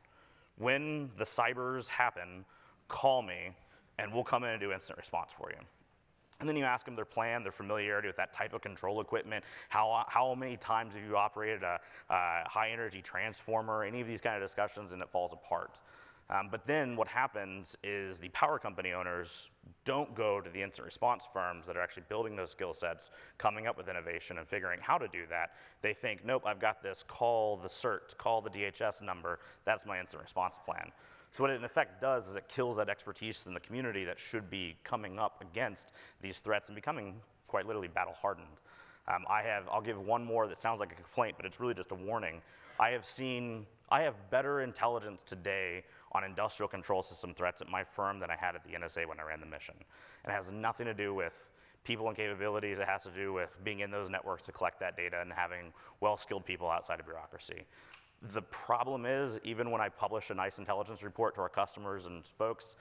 When the cybers happen, call me and we'll come in and do incident response for you. And then you ask them their plan, their familiarity with that type of control equipment, how, how many times have you operated a, a high energy transformer, any of these kind of discussions, and it falls apart. Um, but then what happens is the power company owners don't go to the incident response firms that are actually building those skill sets, coming up with innovation and figuring how to do that. They think, nope, I've got this, call the CERT, call the DHS number, that's my incident response plan. So what it in effect does is it kills that expertise in the community that should be coming up against these threats and becoming quite literally battle hardened. Um, I have, I'll give one more that sounds like a complaint, but it's really just a warning. I have seen, I have better intelligence today on industrial control system threats at my firm than I had at the NSA when I ran the mission. And it has nothing to do with people and capabilities. It has to do with being in those networks to collect that data and having well-skilled people outside of bureaucracy. The problem is, even when I publish a nice intelligence report to our customers and folks,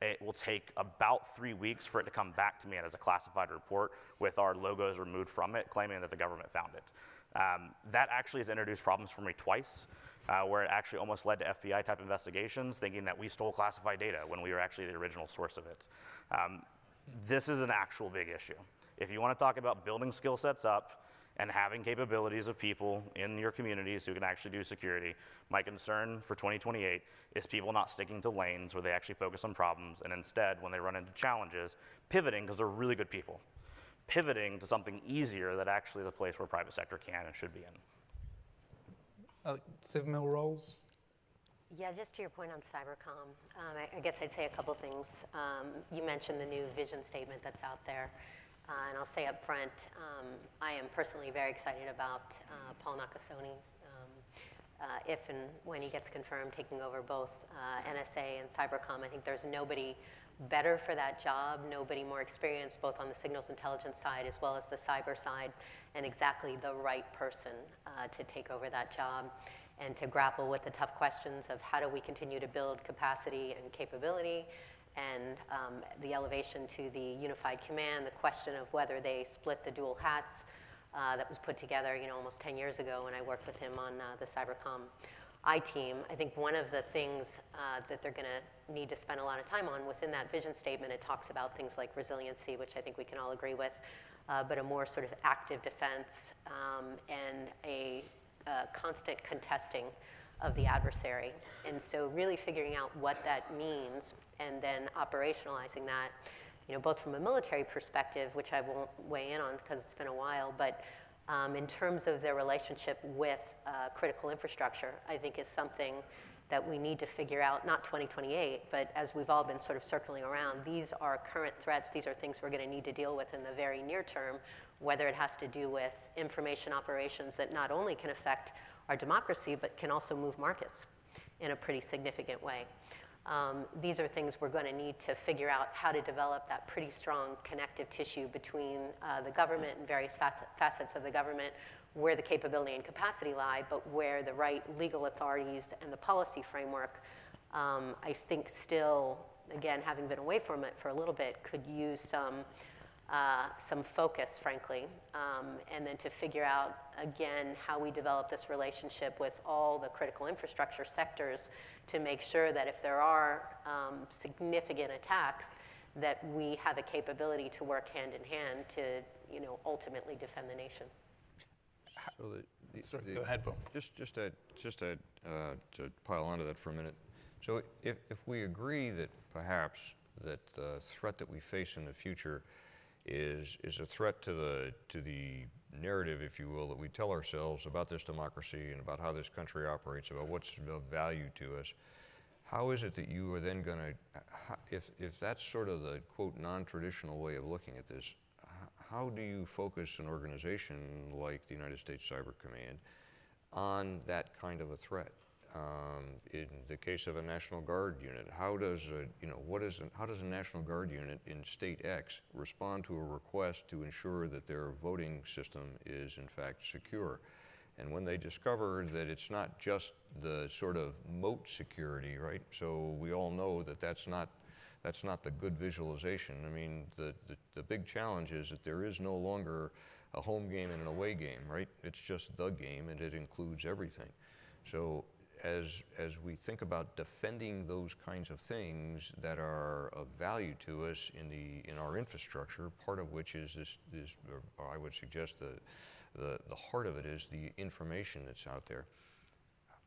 it will take about three weeks for it to come back to me as a classified report with our logos removed from it, claiming that the government found it. Um, that actually has introduced problems for me twice uh, where it actually almost led to FBI type investigations, thinking that we stole classified data when we were actually the original source of it. Um, this is an actual big issue. If you want to talk about building skill sets up and having capabilities of people in your communities who can actually do security, my concern for 2028 is people not sticking to lanes where they actually focus on problems and instead, when they run into challenges, pivoting because they're really good people. Pivoting to something easier that actually is a place where private sector can and should be in. Uh, mill roles? Yeah, just to your point on cybercom, um, I, I, guess I'd say a couple things. Um, you mentioned the new vision statement that's out there. Uh, and I'll say up front, um, I am personally very excited about uh, Paul Nakasone, um, uh, if and when he gets confirmed, taking over both uh, NSA and Cybercom. I think there's nobody better for that job, nobody more experienced both on the signals intelligence side as well as the cyber side, and exactly the right person uh, to take over that job and to grapple with the tough questions of how do we continue to build capacity and capability and um, the elevation to the unified command, the question of whether they split the dual hats uh, that was put together you know, almost 10 years ago when I worked with him on uh, the Cybercom I-team, I think one of the things uh, that they're going to need to spend a lot of time on within that vision statement, it talks about things like resiliency, which I think we can all agree with, uh, but a more sort of active defense um, and a uh, constant contesting of the adversary. And so really figuring out what that means and then operationalizing that, you know, both from a military perspective, which I won't weigh in on because it's been a while, but um, in terms of their relationship with uh, critical infrastructure, I think is something that we need to figure out, not 2028, but as we've all been sort of circling around, these are current threats. These are things we're going to need to deal with in the very near term, whether it has to do with information operations that not only can affect our democracy, but can also move markets in a pretty significant way. Um, these are things we're going to need to figure out how to develop that pretty strong connective tissue between uh, the government and various facets of the government, where the capability and capacity lie, but where the right legal authorities and the policy framework, um, I think still, again, having been away from it for a little bit, could use some, uh, some focus, frankly, um, and then to figure out, again, how we develop this relationship with all the critical infrastructure sectors to make sure that if there are um, significant attacks, that we have a capability to work hand in hand to, you know, ultimately defend the nation. So the, the, Sorry, the- go ahead, Bill. Just, just to, just to, uh, to pile onto that for a minute. So if, if we agree that perhaps that the threat that we face in the future is, is a threat to the, to the narrative, if you will, that we tell ourselves about this democracy and about how this country operates, about what's of value to us, how is it that you are then going to, if, if that's sort of the quote non-traditional way of looking at this, how do you focus an organization like the United States Cyber Command on that kind of a threat? Um, in the case of a National Guard unit, how does a, you know, what is, how does a National Guard unit in state X respond to a request to ensure that their voting system is in fact secure? And when they discover that it's not just the sort of moat security, right? So we all know that that's not that's not the good visualization. I mean, the, the, the, big challenge is that there is no longer a home game and an away game, right? It's just the game and it includes everything. So as, as we think about defending those kinds of things that are of value to us in, the, in our infrastructure, part of which is this, this or I would suggest the, the, the heart of it is the information that's out there.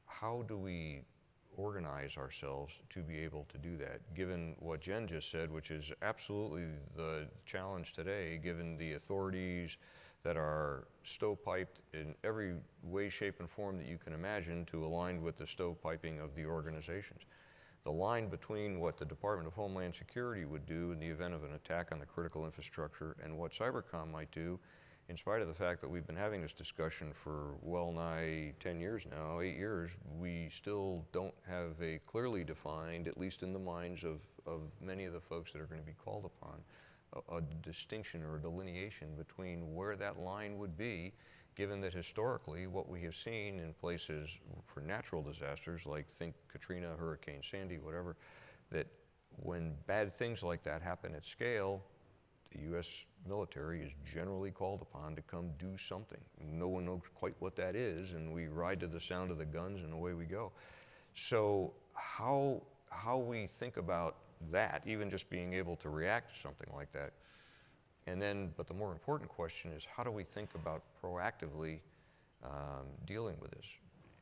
How do we organize ourselves to be able to do that, given what Jen just said, which is absolutely the challenge today, given the authorities that are stovepiped in every way, shape, and form that you can imagine to align with the stovepiping of the organizations. The line between what the Department of Homeland Security would do in the event of an attack on the critical infrastructure and what Cybercom might do in spite of the fact that we've been having this discussion for well nigh 10 years now, eight years, we still don't have a clearly defined, at least in the minds of, of many of the folks that are going to be called upon, a, a distinction or a delineation between where that line would be, given that historically what we have seen in places for natural disasters, like think Katrina, Hurricane Sandy, whatever, that when bad things like that happen at scale, the U.S. military is generally called upon to come do something. No one knows quite what that is, and we ride to the sound of the guns and away we go. So, how, how we think about that, even just being able to react to something like that, and then, but the more important question is how do we think about proactively um, dealing with this?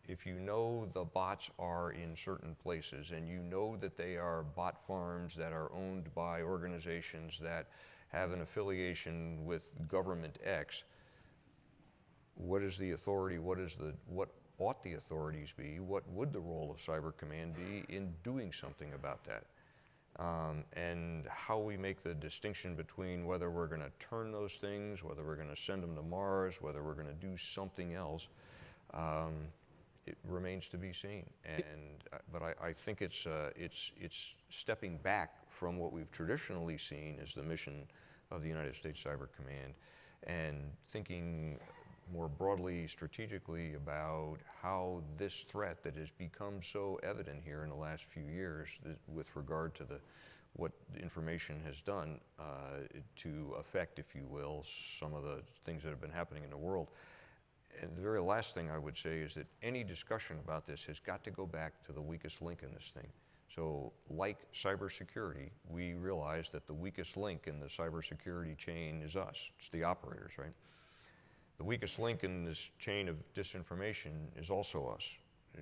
If you know the bots are in certain places and you know that they are bot farms that are owned by organizations that have an affiliation with government X, what is the authority, what is the, what ought the authorities be, what would the role of Cyber Command be in doing something about that? Um, and how we make the distinction between whether we're going to turn those things, whether we're going to send them to Mars, whether we're going to do something else, um, it remains to be seen. And, uh, but I, I think it's, uh, it's, it's stepping back from what we've traditionally seen as the mission of the United States Cyber Command and thinking more broadly strategically about how this threat that has become so evident here in the last few years with regard to the what information has done uh, to affect, if you will, some of the things that have been happening in the world. And the very last thing I would say is that any discussion about this has got to go back to the weakest link in this thing. So, like cybersecurity, we realize that the weakest link in the cybersecurity chain is us. It's the operators, right? The weakest link in this chain of disinformation is also us.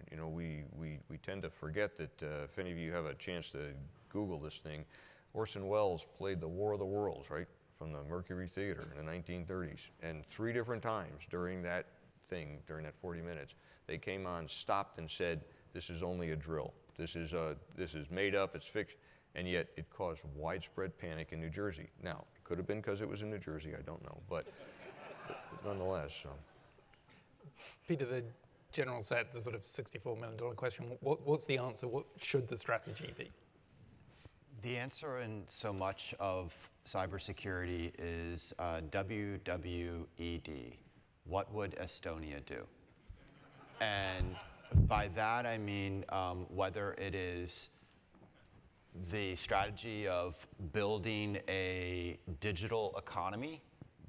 You know, we, we, we tend to forget that uh, if any of you have a chance to Google this thing, Orson Welles played the War of the Worlds, right? From the Mercury Theater in the 1930s. And three different times during that thing, during that 40 minutes, they came on, stopped, and said, This is only a drill. This is, uh, this is made up, it's fixed, and yet it caused widespread panic in New Jersey. Now, it could have been because it was in New Jersey, I don't know, but nonetheless, so. Peter, the general said the sort of $64 million question. What, what's the answer? What should the strategy be? The answer in so much of cybersecurity is uh, WWED. What would Estonia do? And by that I mean um, whether it is the strategy of building a digital economy,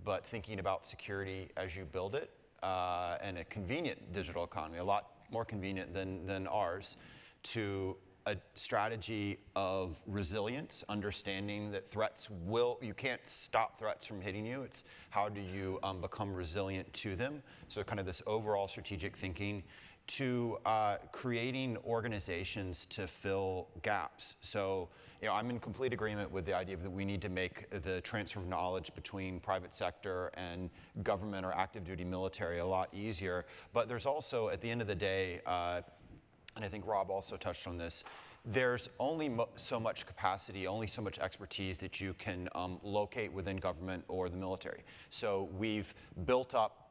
but thinking about security as you build it, uh, and a convenient digital economy, a lot more convenient than, than ours, to a strategy of resilience, understanding that threats will, you can't stop threats from hitting you. It's how do you um, become resilient to them? So, kind of this overall strategic thinking to uh, creating organizations to fill gaps. So, you know, I'm in complete agreement with the idea that we need to make the transfer of knowledge between private sector and government or active duty military a lot easier. But there's also, at the end of the day, uh, and I think Rob also touched on this, there's only so much capacity, only so much expertise that you can um, locate within government or the military. So we've built up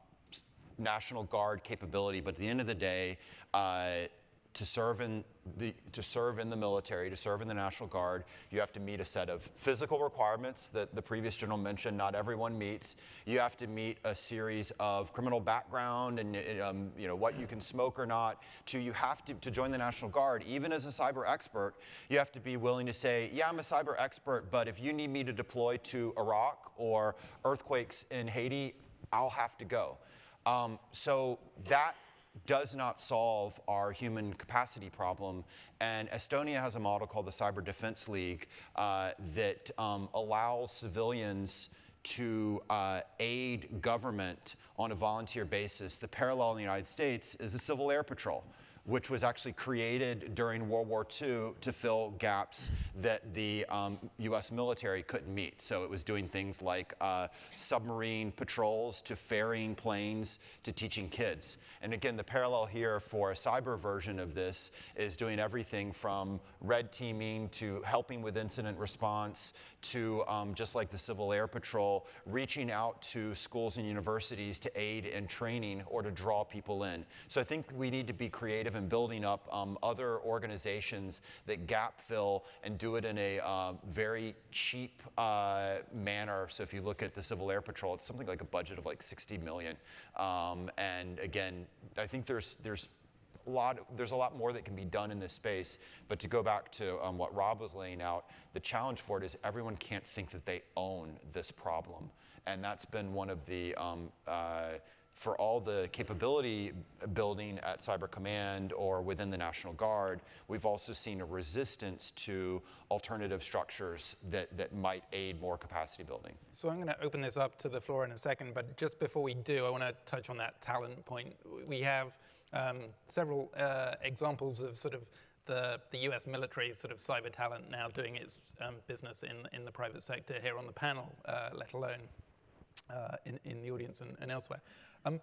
National Guard capability, but at the end of the day, uh, to serve in the to serve in the military, to serve in the National Guard, you have to meet a set of physical requirements that the previous general mentioned. Not everyone meets. You have to meet a series of criminal background and um, you know what you can smoke or not. To you have to to join the National Guard, even as a cyber expert, you have to be willing to say, yeah, I'm a cyber expert, but if you need me to deploy to Iraq or earthquakes in Haiti, I'll have to go. Um, so that does not solve our human capacity problem. And Estonia has a model called the Cyber Defense League uh, that um, allows civilians to uh, aid government on a volunteer basis. The parallel in the United States is the Civil Air Patrol which was actually created during World War II to fill gaps that the um, US military couldn't meet. So it was doing things like uh, submarine patrols to ferrying planes to teaching kids. And again, the parallel here for a cyber version of this is doing everything from red teaming to helping with incident response to um, just like the Civil Air Patrol, reaching out to schools and universities to aid in training or to draw people in. So I think we need to be creative in building up um, other organizations that gap fill and do it in a uh, very cheap uh, manner. So if you look at the Civil Air Patrol, it's something like a budget of like 60 million. Um, and again, I think there's there's lot, there's a lot more that can be done in this space. But to go back to um, what Rob was laying out, the challenge for it is everyone can't think that they own this problem. And that's been one of the, um, uh, for all the capability building at Cyber Command or within the National Guard, we've also seen a resistance to alternative structures that, that might aid more capacity building. So I'm going to open this up to the floor in a second, but just before we do, I want to touch on that talent point. We have um, several uh, examples of sort of the, the US military sort of cyber talent now doing its um, business in, in the private sector here on the panel, uh, let alone uh, in, in the audience and, and elsewhere. Um,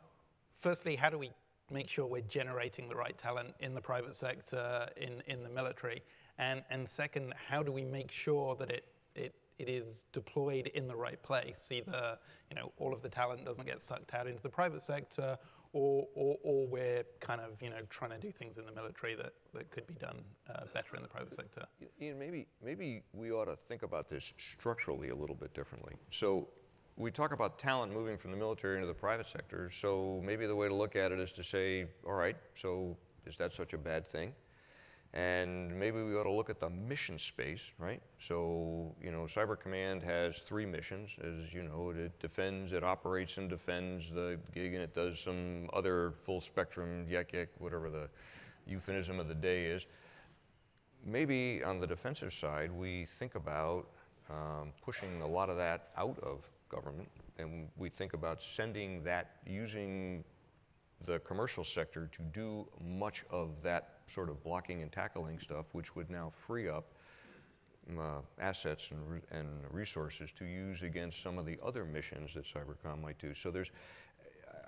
firstly, how do we make sure we're generating the right talent in the private sector, in, in the military? And, and second, how do we make sure that it, it, it is deployed in the right place? Either you know, all of the talent doesn't get sucked out into the private sector, or, or, or, we're kind of you know trying to do things in the military that, that could be done uh, better in the private sector. Ian, maybe maybe we ought to think about this structurally a little bit differently. So we talk about talent moving from the military into the private sector. So maybe the way to look at it is to say, all right, so is that such a bad thing? And maybe we ought to look at the mission space, right? So, you know, Cyber Command has three missions. As you know, it defends, it operates and defends the gig, and it does some other full spectrum, yak yak, whatever the euphemism of the day is. Maybe on the defensive side, we think about um, pushing a lot of that out of government, and we think about sending that, using the commercial sector to do much of that sort of blocking and tackling stuff, which would now free up uh, assets and, re- and resources to use against some of the other missions that Cybercom might do. So there's,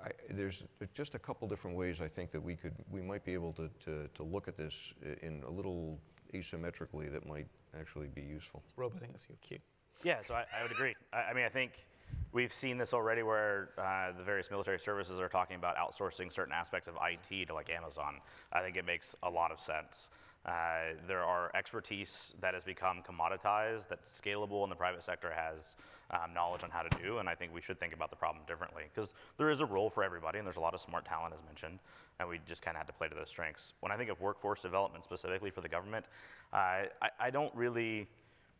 I, there's just a couple different ways I think that we could, we might be able to, to, to look at this in a little asymmetrically that might actually be useful. Rob, I think it's your cue. Yeah, so I, I would agree. I, I mean, I think we've seen this already where uh, the various military services are talking about outsourcing certain aspects of IT to like Amazon. I think it makes a lot of sense. Uh, there are expertise that has become commoditized, that's scalable, and the private sector has um, knowledge on how to do. And I think we should think about the problem differently because there is a role for everybody, and there's a lot of smart talent, as mentioned, and we just kind of had to play to those strengths. When I think of workforce development specifically for the government, uh, I, I don't really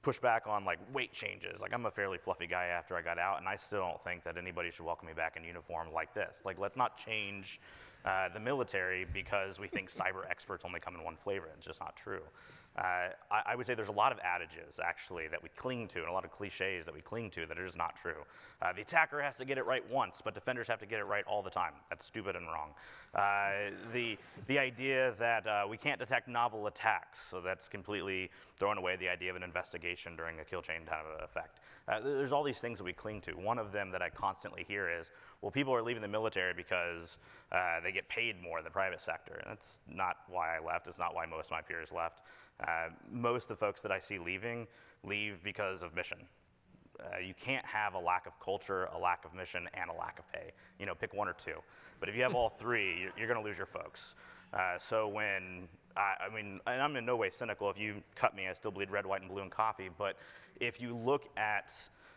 push back on like weight changes. Like I'm a fairly fluffy guy after I got out, and I still don't think that anybody should welcome me back in uniform like this. Like let's not change uh, the military because we think cyber experts only come in one flavor. It's just not true. Uh, I, I, would say there's a lot of adages actually that we cling to and a lot of cliches that we cling to that are just not true. Uh, the attacker has to get it right once, but defenders have to get it right all the time. That's stupid and wrong. Uh, the, the idea that uh, we can't detect novel attacks, so that's completely throwing away the idea of an investigation during a kill chain kind of effect. Uh, there's all these things that we cling to. One of them that I constantly hear is, well, people are leaving the military because uh, they get paid more in the private sector. And that's not why I left. It's not why most of my peers left. Uh, most of the folks that I see leaving leave because of mission. Uh, you can't have a lack of culture, a lack of mission, and a lack of pay. You know, pick one or two. But if you have all three, you're, you're going to lose your folks. Uh, so when I, I mean, and I'm in no way cynical. If you cut me, I still bleed red, white, and blue in coffee. But if you look at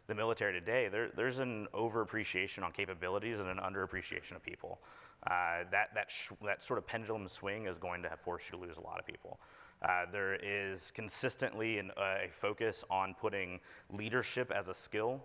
the military today, there, there's an overappreciation on capabilities and an underappreciation of people. Uh, that, that, that sort of pendulum swing is going to force you to lose a lot of people. Uh, there is consistently an, uh, a focus on putting leadership as a skill.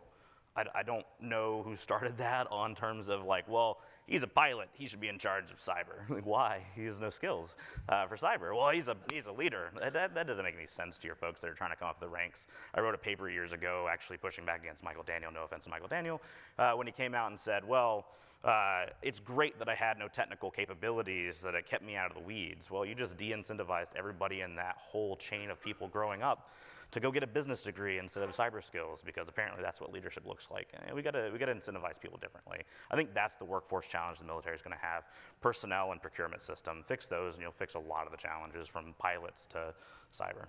I, I, don't know who started that on terms of like, well, he's a pilot, he should be in charge of cyber. like, why? He has no skills uh, for cyber. Well, he's a, he's a leader. That, that doesn't make any sense to your folks that are trying to come up the ranks. I wrote a paper years ago actually pushing back against Michael Daniel, no offense to Michael Daniel, uh, when he came out and said, well, uh, it's great that I had no technical capabilities, that it kept me out of the weeds. Well, you just de incentivized everybody in that whole chain of people growing up to go get a business degree instead of cyber skills because apparently that's what leadership looks like. And we gotta, we gotta incentivize people differently. I think that's the workforce challenge the military is gonna have. Personnel and procurement system, fix those and you'll fix a lot of the challenges from pilots to cyber.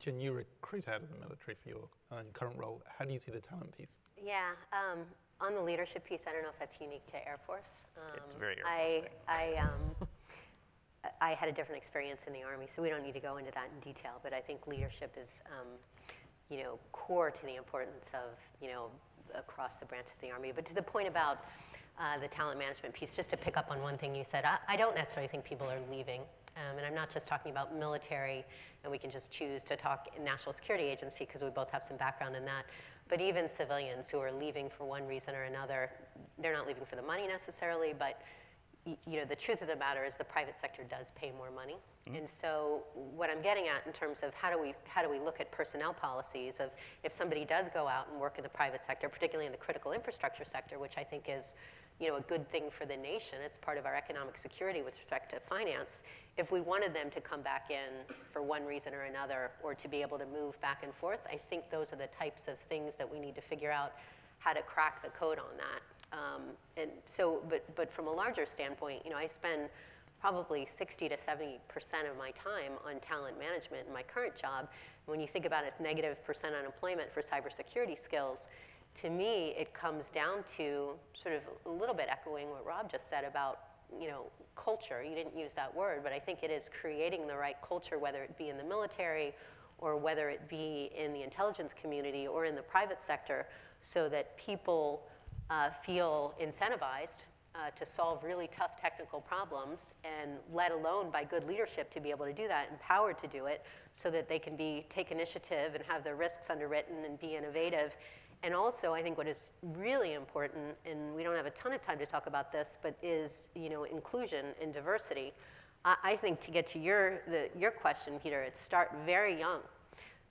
Jen, you recruit out of the military for your uh, current role. How do you see the talent piece? Yeah, um, on the leadership piece, I don't know if that's unique to Air Force. Um, it's very Air Force I, thing. I, um, I had a different experience in the Army, so we don't need to go into that in detail, but I think leadership is, um, you know, core to the importance of, you know, across the branches of the Army. But to the point about uh, the talent management piece, just to pick up on one thing you said, I, I don't necessarily think people are leaving. Um, and I'm not just talking about military, and we can just choose to talk National Security Agency because we both have some background in that. But even civilians who are leaving for one reason or another, they're not leaving for the money necessarily, but you know, the truth of the matter is the private sector does pay more money. Mm-hmm. And so what I'm getting at in terms of how do we how do we look at personnel policies of if somebody does go out and work in the private sector, particularly in the critical infrastructure sector, which I think is you know, a good thing for the nation. It's part of our economic security with respect to finance. If we wanted them to come back in for one reason or another, or to be able to move back and forth, I think those are the types of things that we need to figure out how to crack the code on that. Um, and so, but, but from a larger standpoint, you know, I spend probably 60 to 70% of my time on talent management in my current job. When you think about it, negative percent unemployment for cybersecurity skills, to me, it comes down to sort of a little bit echoing what Rob just said about, you know, culture. You didn't use that word, but I think it is creating the right culture, whether it be in the military or whether it be in the intelligence community or in the private sector, so that people uh, feel incentivized uh, to solve really tough technical problems, and let alone by good leadership to be able to do that, empowered to do it, so that they can be take initiative and have their risks underwritten and be innovative. And also, I think what is really important, and we don't have a ton of time to talk about this, but is you know inclusion and diversity. I, think to get to your the, your question, Peter, it start very young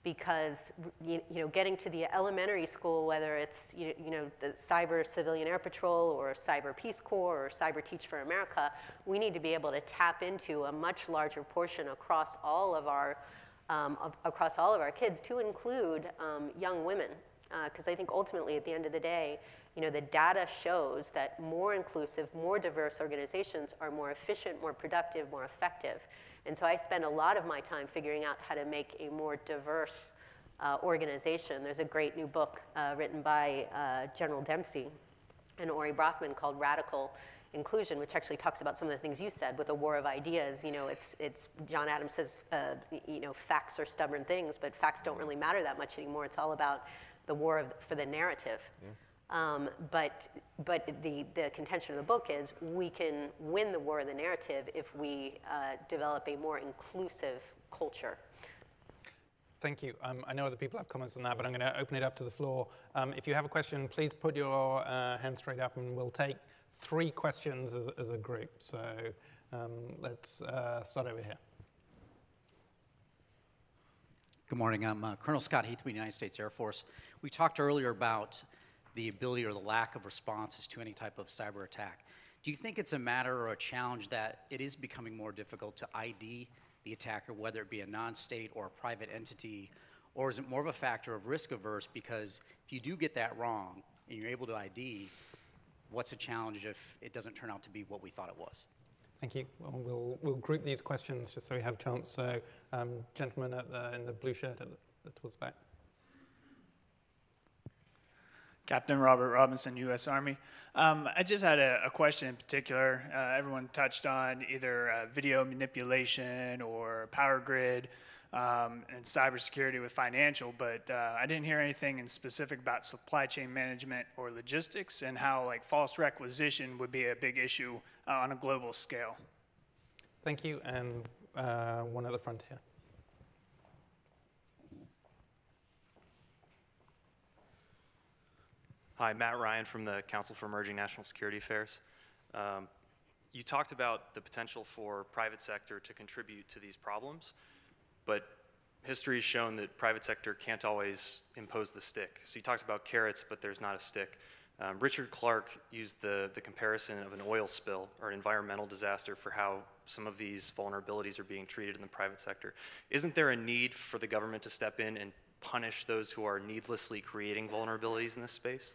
because you, you, know getting to the elementary school, whether it's you, you know the Cyber Civilian Air Patrol or Cyber Peace Corps or Cyber Teach for America, we need to be able to tap into a much larger portion across all of our um, of, across all of our kids, to include um, young women, because uh, I think ultimately at the end of the day, you know, the data shows that more inclusive, more diverse organizations are more efficient, more productive, more effective. And so I spend a lot of my time figuring out how to make a more diverse uh, organization. There's a great new book uh, written by uh, General Dempsey and Ori Brafman called Radical Inclusion, which actually talks about some of the things you said with a war of ideas. You know, it's, it's John Adams says, uh, you know, facts are stubborn things, but facts don't really matter that much anymore. It's all about the war of, for the narrative. Yeah. Um, but but the, the contention of the book is we can win the war of the narrative if we uh, develop a more inclusive culture. Thank you. Um, I know other people have comments on that, but I'm going to open it up to the floor. Um, if you have a question, please put your uh, hand straight up and we'll take three questions as, as a group. So um, let's uh, start over here. Good morning. I'm uh, Colonel Scott Heath, the United States Air Force. We talked earlier about the ability or the lack of responses to any type of cyber attack. Do you think it's a matter or a challenge that it is becoming more difficult to ID the attacker, whether it be a non-state or a private entity, or is it more of a factor of risk averse because if you do get that wrong and you're able to ID, what's the challenge if it doesn't turn out to be what we thought it was? Thank you. Well, we'll, we'll group these questions just so we have a chance. So, um, gentleman the, in the blue shirt at the, the back. Captain Robert Robinson, U.S. Army. Um, I just had a, a question in particular. Uh, everyone touched on either uh, video manipulation or power grid um, and cybersecurity with financial, but uh, I didn't hear anything in specific about supply chain management or logistics and how like false requisition would be a big issue uh, on a global scale. Thank you, and uh, one the front here. Hi, Matt Ryan from the Council for Emerging National Security Affairs. Um, you talked about the potential for private sector to contribute to these problems, but history has shown that private sector can't always impose the stick. So you talked about carrots, but there's not a stick. Um, Richard Clarke used the, the comparison of an oil spill or an environmental disaster for how some of these vulnerabilities are being treated in the private sector. Isn't there a need for the government to step in and punish those who are needlessly creating vulnerabilities in this space?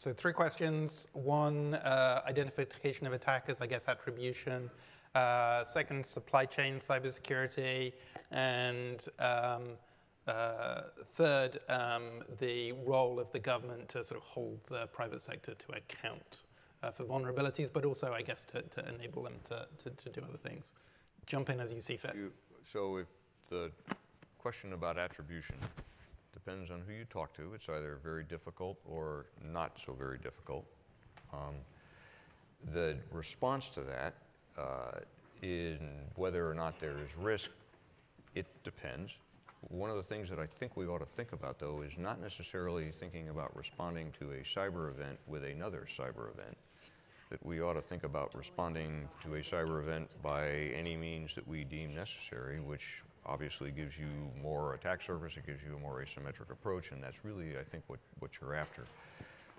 So three questions. One, uh, identification of attackers, I guess attribution. Uh, second, supply chain cybersecurity. And um, uh, third, um, the role of the government to sort of hold the private sector to account uh, for vulnerabilities, but also, I guess, to, to enable them to, to, to, do other things. Jump in as you see fit. You, so if the question about attribution Depends on who you talk to. It's either very difficult or not so very difficult. Um, the response to that, uh, in whether or not there is risk, it depends. One of the things that I think we ought to think about, though, is not necessarily thinking about responding to a cyber event with another cyber event. That we ought to think about responding to a cyber event by any means that we deem necessary, which obviously gives you more attack surface, it gives you a more asymmetric approach, and that's really, I think, what, what you're after.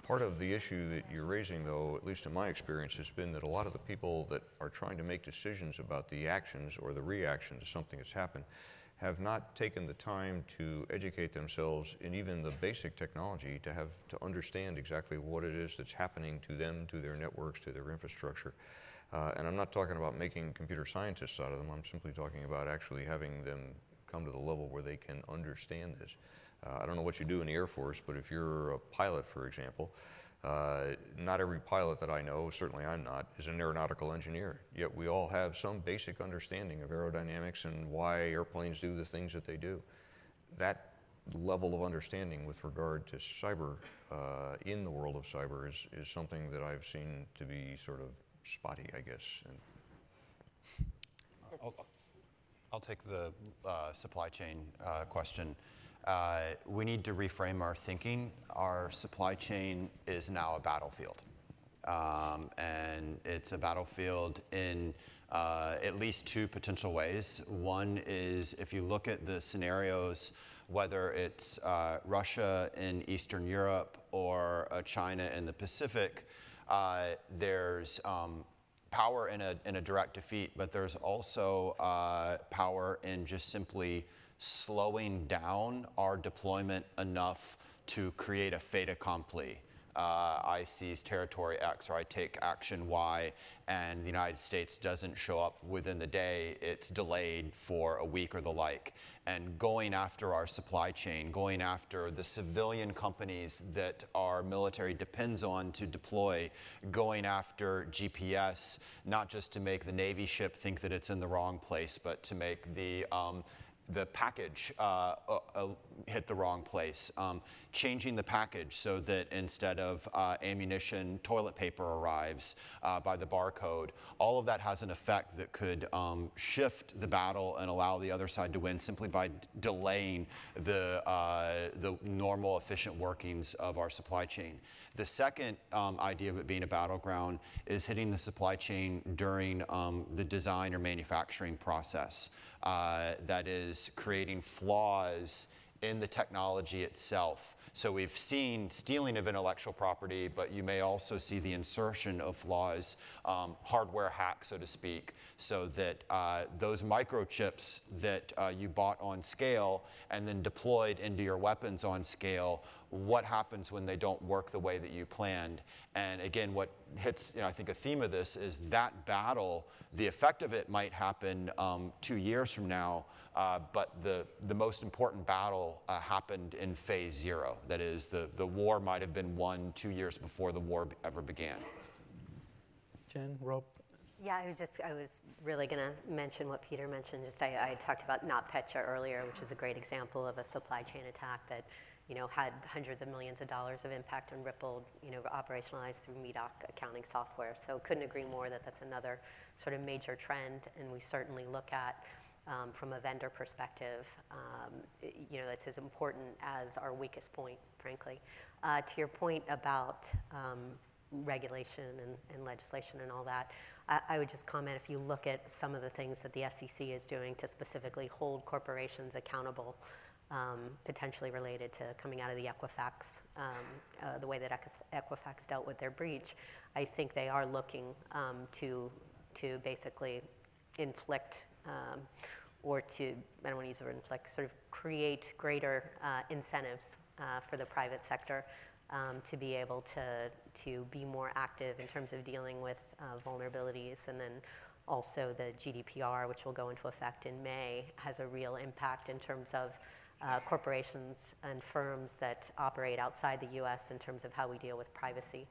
Part of the issue that you're raising, though, at least in my experience, has been that a lot of the people that are trying to make decisions about the actions or the reaction to something that's happened have not taken the time to educate themselves in even the basic technology to have to understand exactly what it is that's happening to them, to their networks, to their infrastructure. Uh, and I'm not talking about making computer scientists out of them. I'm simply talking about actually having them come to the level where they can understand this. Uh, I don't know what you do in the Air Force, but if you're a pilot, for example, uh, not every pilot that I know, certainly I'm not, is an aeronautical engineer. Yet we all have some basic understanding of aerodynamics and why airplanes do the things that they do. That level of understanding with regard to cyber uh, in the world of cyber is, is something that I've seen to be sort of spotty, I guess. And I'll, I'll take the uh, supply chain uh, question. Uh, we need to reframe our thinking. Our supply chain is now a battlefield. Um, and it's a battlefield in uh, at least two potential ways. One is if you look at the scenarios, whether it's uh, Russia in Eastern Europe or uh, China in the Pacific, uh, there's um, power in a, in a direct defeat, but there's also uh, power in just simply slowing down our deployment enough to create a fait accompli uh, I seize territory X or I take action Y and the United States doesn't show up within the day, it's delayed for a week or the like. And going after our supply chain, going after the civilian companies that our military depends on to deploy, going after GPS, not just to make the Navy ship think that it's in the wrong place, but to make the um, the package uh, uh, hit the wrong place. Um, changing the package so that instead of uh, ammunition, toilet paper arrives uh, by the barcode. All of that has an effect that could um, shift the battle and allow the other side to win simply by delaying the, uh, the normal efficient workings of our supply chain. The second um, idea of it being a battleground is hitting the supply chain during um, the design or manufacturing process. Uh, that is creating flaws in the technology itself. So we've seen stealing of intellectual property, but you may also see the insertion of flaws, um, hardware hack, so to speak, so that uh, those microchips that uh, you bought on scale and then deployed into your weapons on scale what happens when they don't work the way that you planned. And again, what hits, you know, I think a theme of this is that battle, the effect of it might happen um, two years from now, uh, but the, the most important battle uh, happened in phase zero. That is, the, the war might have been won two years before the war ever began. Jen, Rob? Yeah, I was just, I was really going to mention what Peter mentioned. Just I, I talked about NotPetya earlier, which is a great example of a supply chain attack that you know, had hundreds of millions of dollars of impact and rippled, you know, operationalized through M.E.Doc accounting software. So couldn't agree more that that's another sort of major trend, and we certainly look at um, from a vendor perspective, um, you know, that's as important as our weakest point, frankly. Uh, to your point about um, regulation and, and, legislation and all that, I, I, would just comment if you look at some of the things that the SEC is doing to specifically hold corporations accountable um, potentially related to coming out of the Equifax, um, uh, the way that Equifax dealt with their breach, I think they are looking um, to, to basically inflict um, or to, I don't want to use the word inflict, sort of create greater uh, incentives uh, for the private sector um, to be able to, to be more active in terms of dealing with uh, vulnerabilities. And then also the GDPR, which will go into effect in May, has a real impact in terms of uh, corporations and firms that operate outside the US in terms of how we deal with privacy.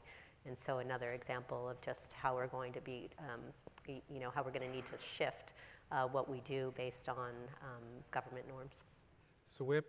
And so another example of just how we're going to be, um, you know, how we're going to need to shift uh, what we do based on um, government norms. So we're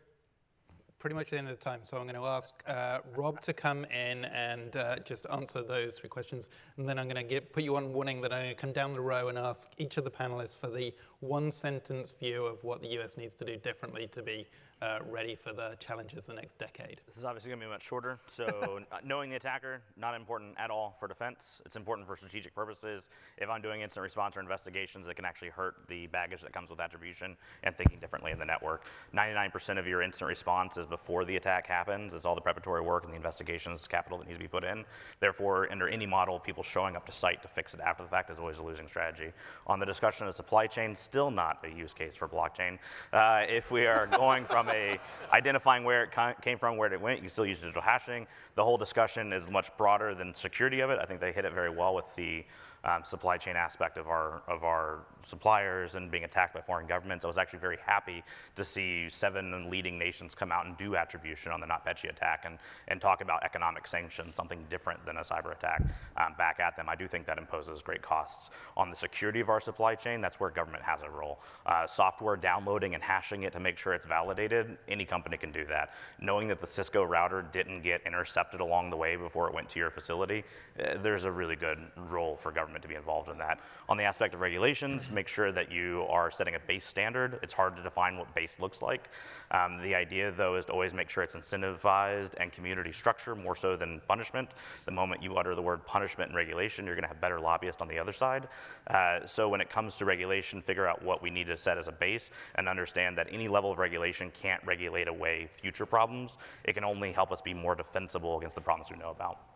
pretty much at the end of the time. So I'm going to ask uh, Rob to come in and uh, just answer those three questions. And then I'm going to get, put you on warning that I'm going to come down the row and ask each of the panelists for the one sentence view of what the US needs to do differently to be uh, ready for the challenges of the next decade. This is obviously going to be much shorter. So knowing the attacker, not important at all for defense. It's important for strategic purposes. If I'm doing incident response or investigations, it can actually hurt the baggage that comes with attribution and thinking differently in the network. 99% of your incident response is before the attack happens. It's all the preparatory work and the investigations capital that needs to be put in. Therefore, under any model, people showing up to site to fix it after the fact is always a losing strategy. On the discussion of supply chain, still not a use case for blockchain. Uh, if we are going from a identifying where it came from, where it went. You still use digital hashing. The whole discussion is much broader than security of it. I think they hit it very well with the um, supply chain aspect of our, of our suppliers and being attacked by foreign governments. I was actually very happy to see seven leading nations come out and do attribution on the NotPetya attack and, and talk about economic sanctions, something different than a cyber attack um, back at them. I do think that imposes great costs on the security of our supply chain. That's where government has a role. Uh, software downloading and hashing it to make sure it's validated, any company can do that. Knowing that the Cisco router didn't get intercepted along the way before it went to your facility, uh, there's a really good role for government government to be involved in that. On the aspect of regulations, make sure that you are setting a base standard. It's hard to define what base looks like. Um, the idea, though, is to always make sure it's incentivized and community structure more so than punishment. The moment you utter the word punishment and regulation, you're going to have better lobbyists on the other side. Uh, so when it comes to regulation, figure out what we need to set as a base and understand that any level of regulation can't regulate away future problems. It can only help us be more defensible against the problems we know about.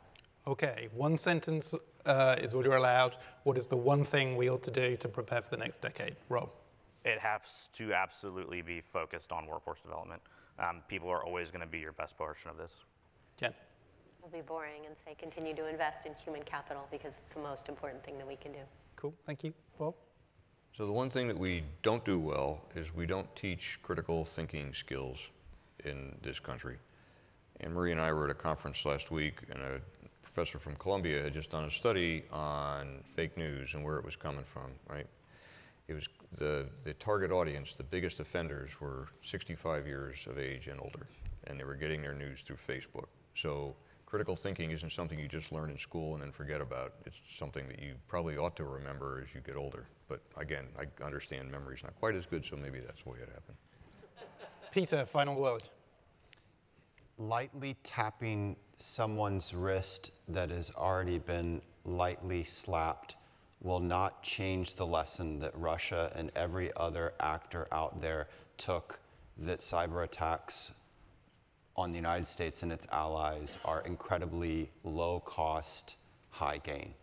Okay, one sentence uh, is all you're allowed. What is the one thing we ought to do to prepare for the next decade? Rob. It has to absolutely be focused on workforce development. um, people are always going to be your best portion of this. Jen. I'll be boring and say continue to invest in human capital because it's the most important thing that we can do. Cool. Thank you. Bob? So the one thing that we don't do well is we don't teach critical thinking skills in this country. And Marie and I were at a conference last week, and a professor from Columbia had just done a study on fake news and where it was coming from, right? It was the, the target audience, the biggest offenders were 65 years of age and older, and they were getting their news through Facebook. So critical thinking isn't something you just learn in school and then forget about. It's something that you probably ought to remember as you get older. But again, I understand memory's not quite as good, so maybe that's the way it happened. Peter, final word. Lightly tapping someone's wrist that has already been lightly slapped will not change the lesson that Russia and every other actor out there took that cyber attacks on the United States and its allies are incredibly low cost, high gain.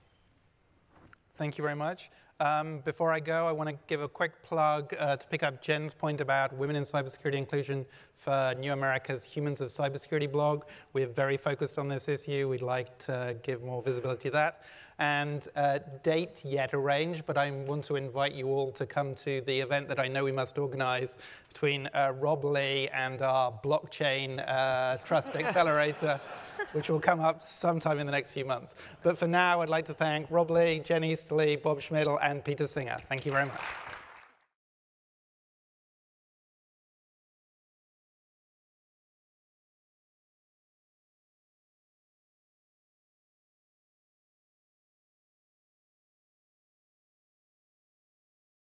Thank you very much. Um, before I go, I want to give a quick plug uh, to pick up Jen's point about women in cybersecurity inclusion for New America's Humans of Cybersecurity blog. We're very focused on this issue. We'd like to give more visibility to that and uh, date yet arranged, but I want to invite you all to come to the event that I know we must organize between uh, Rob Lee and our blockchain uh, trust accelerator, which will come up sometime in the next few months. But for now, I'd like to thank Rob Lee, Jenny Easterly, Bob Schmidle, and Peter Singer. Thank you very much.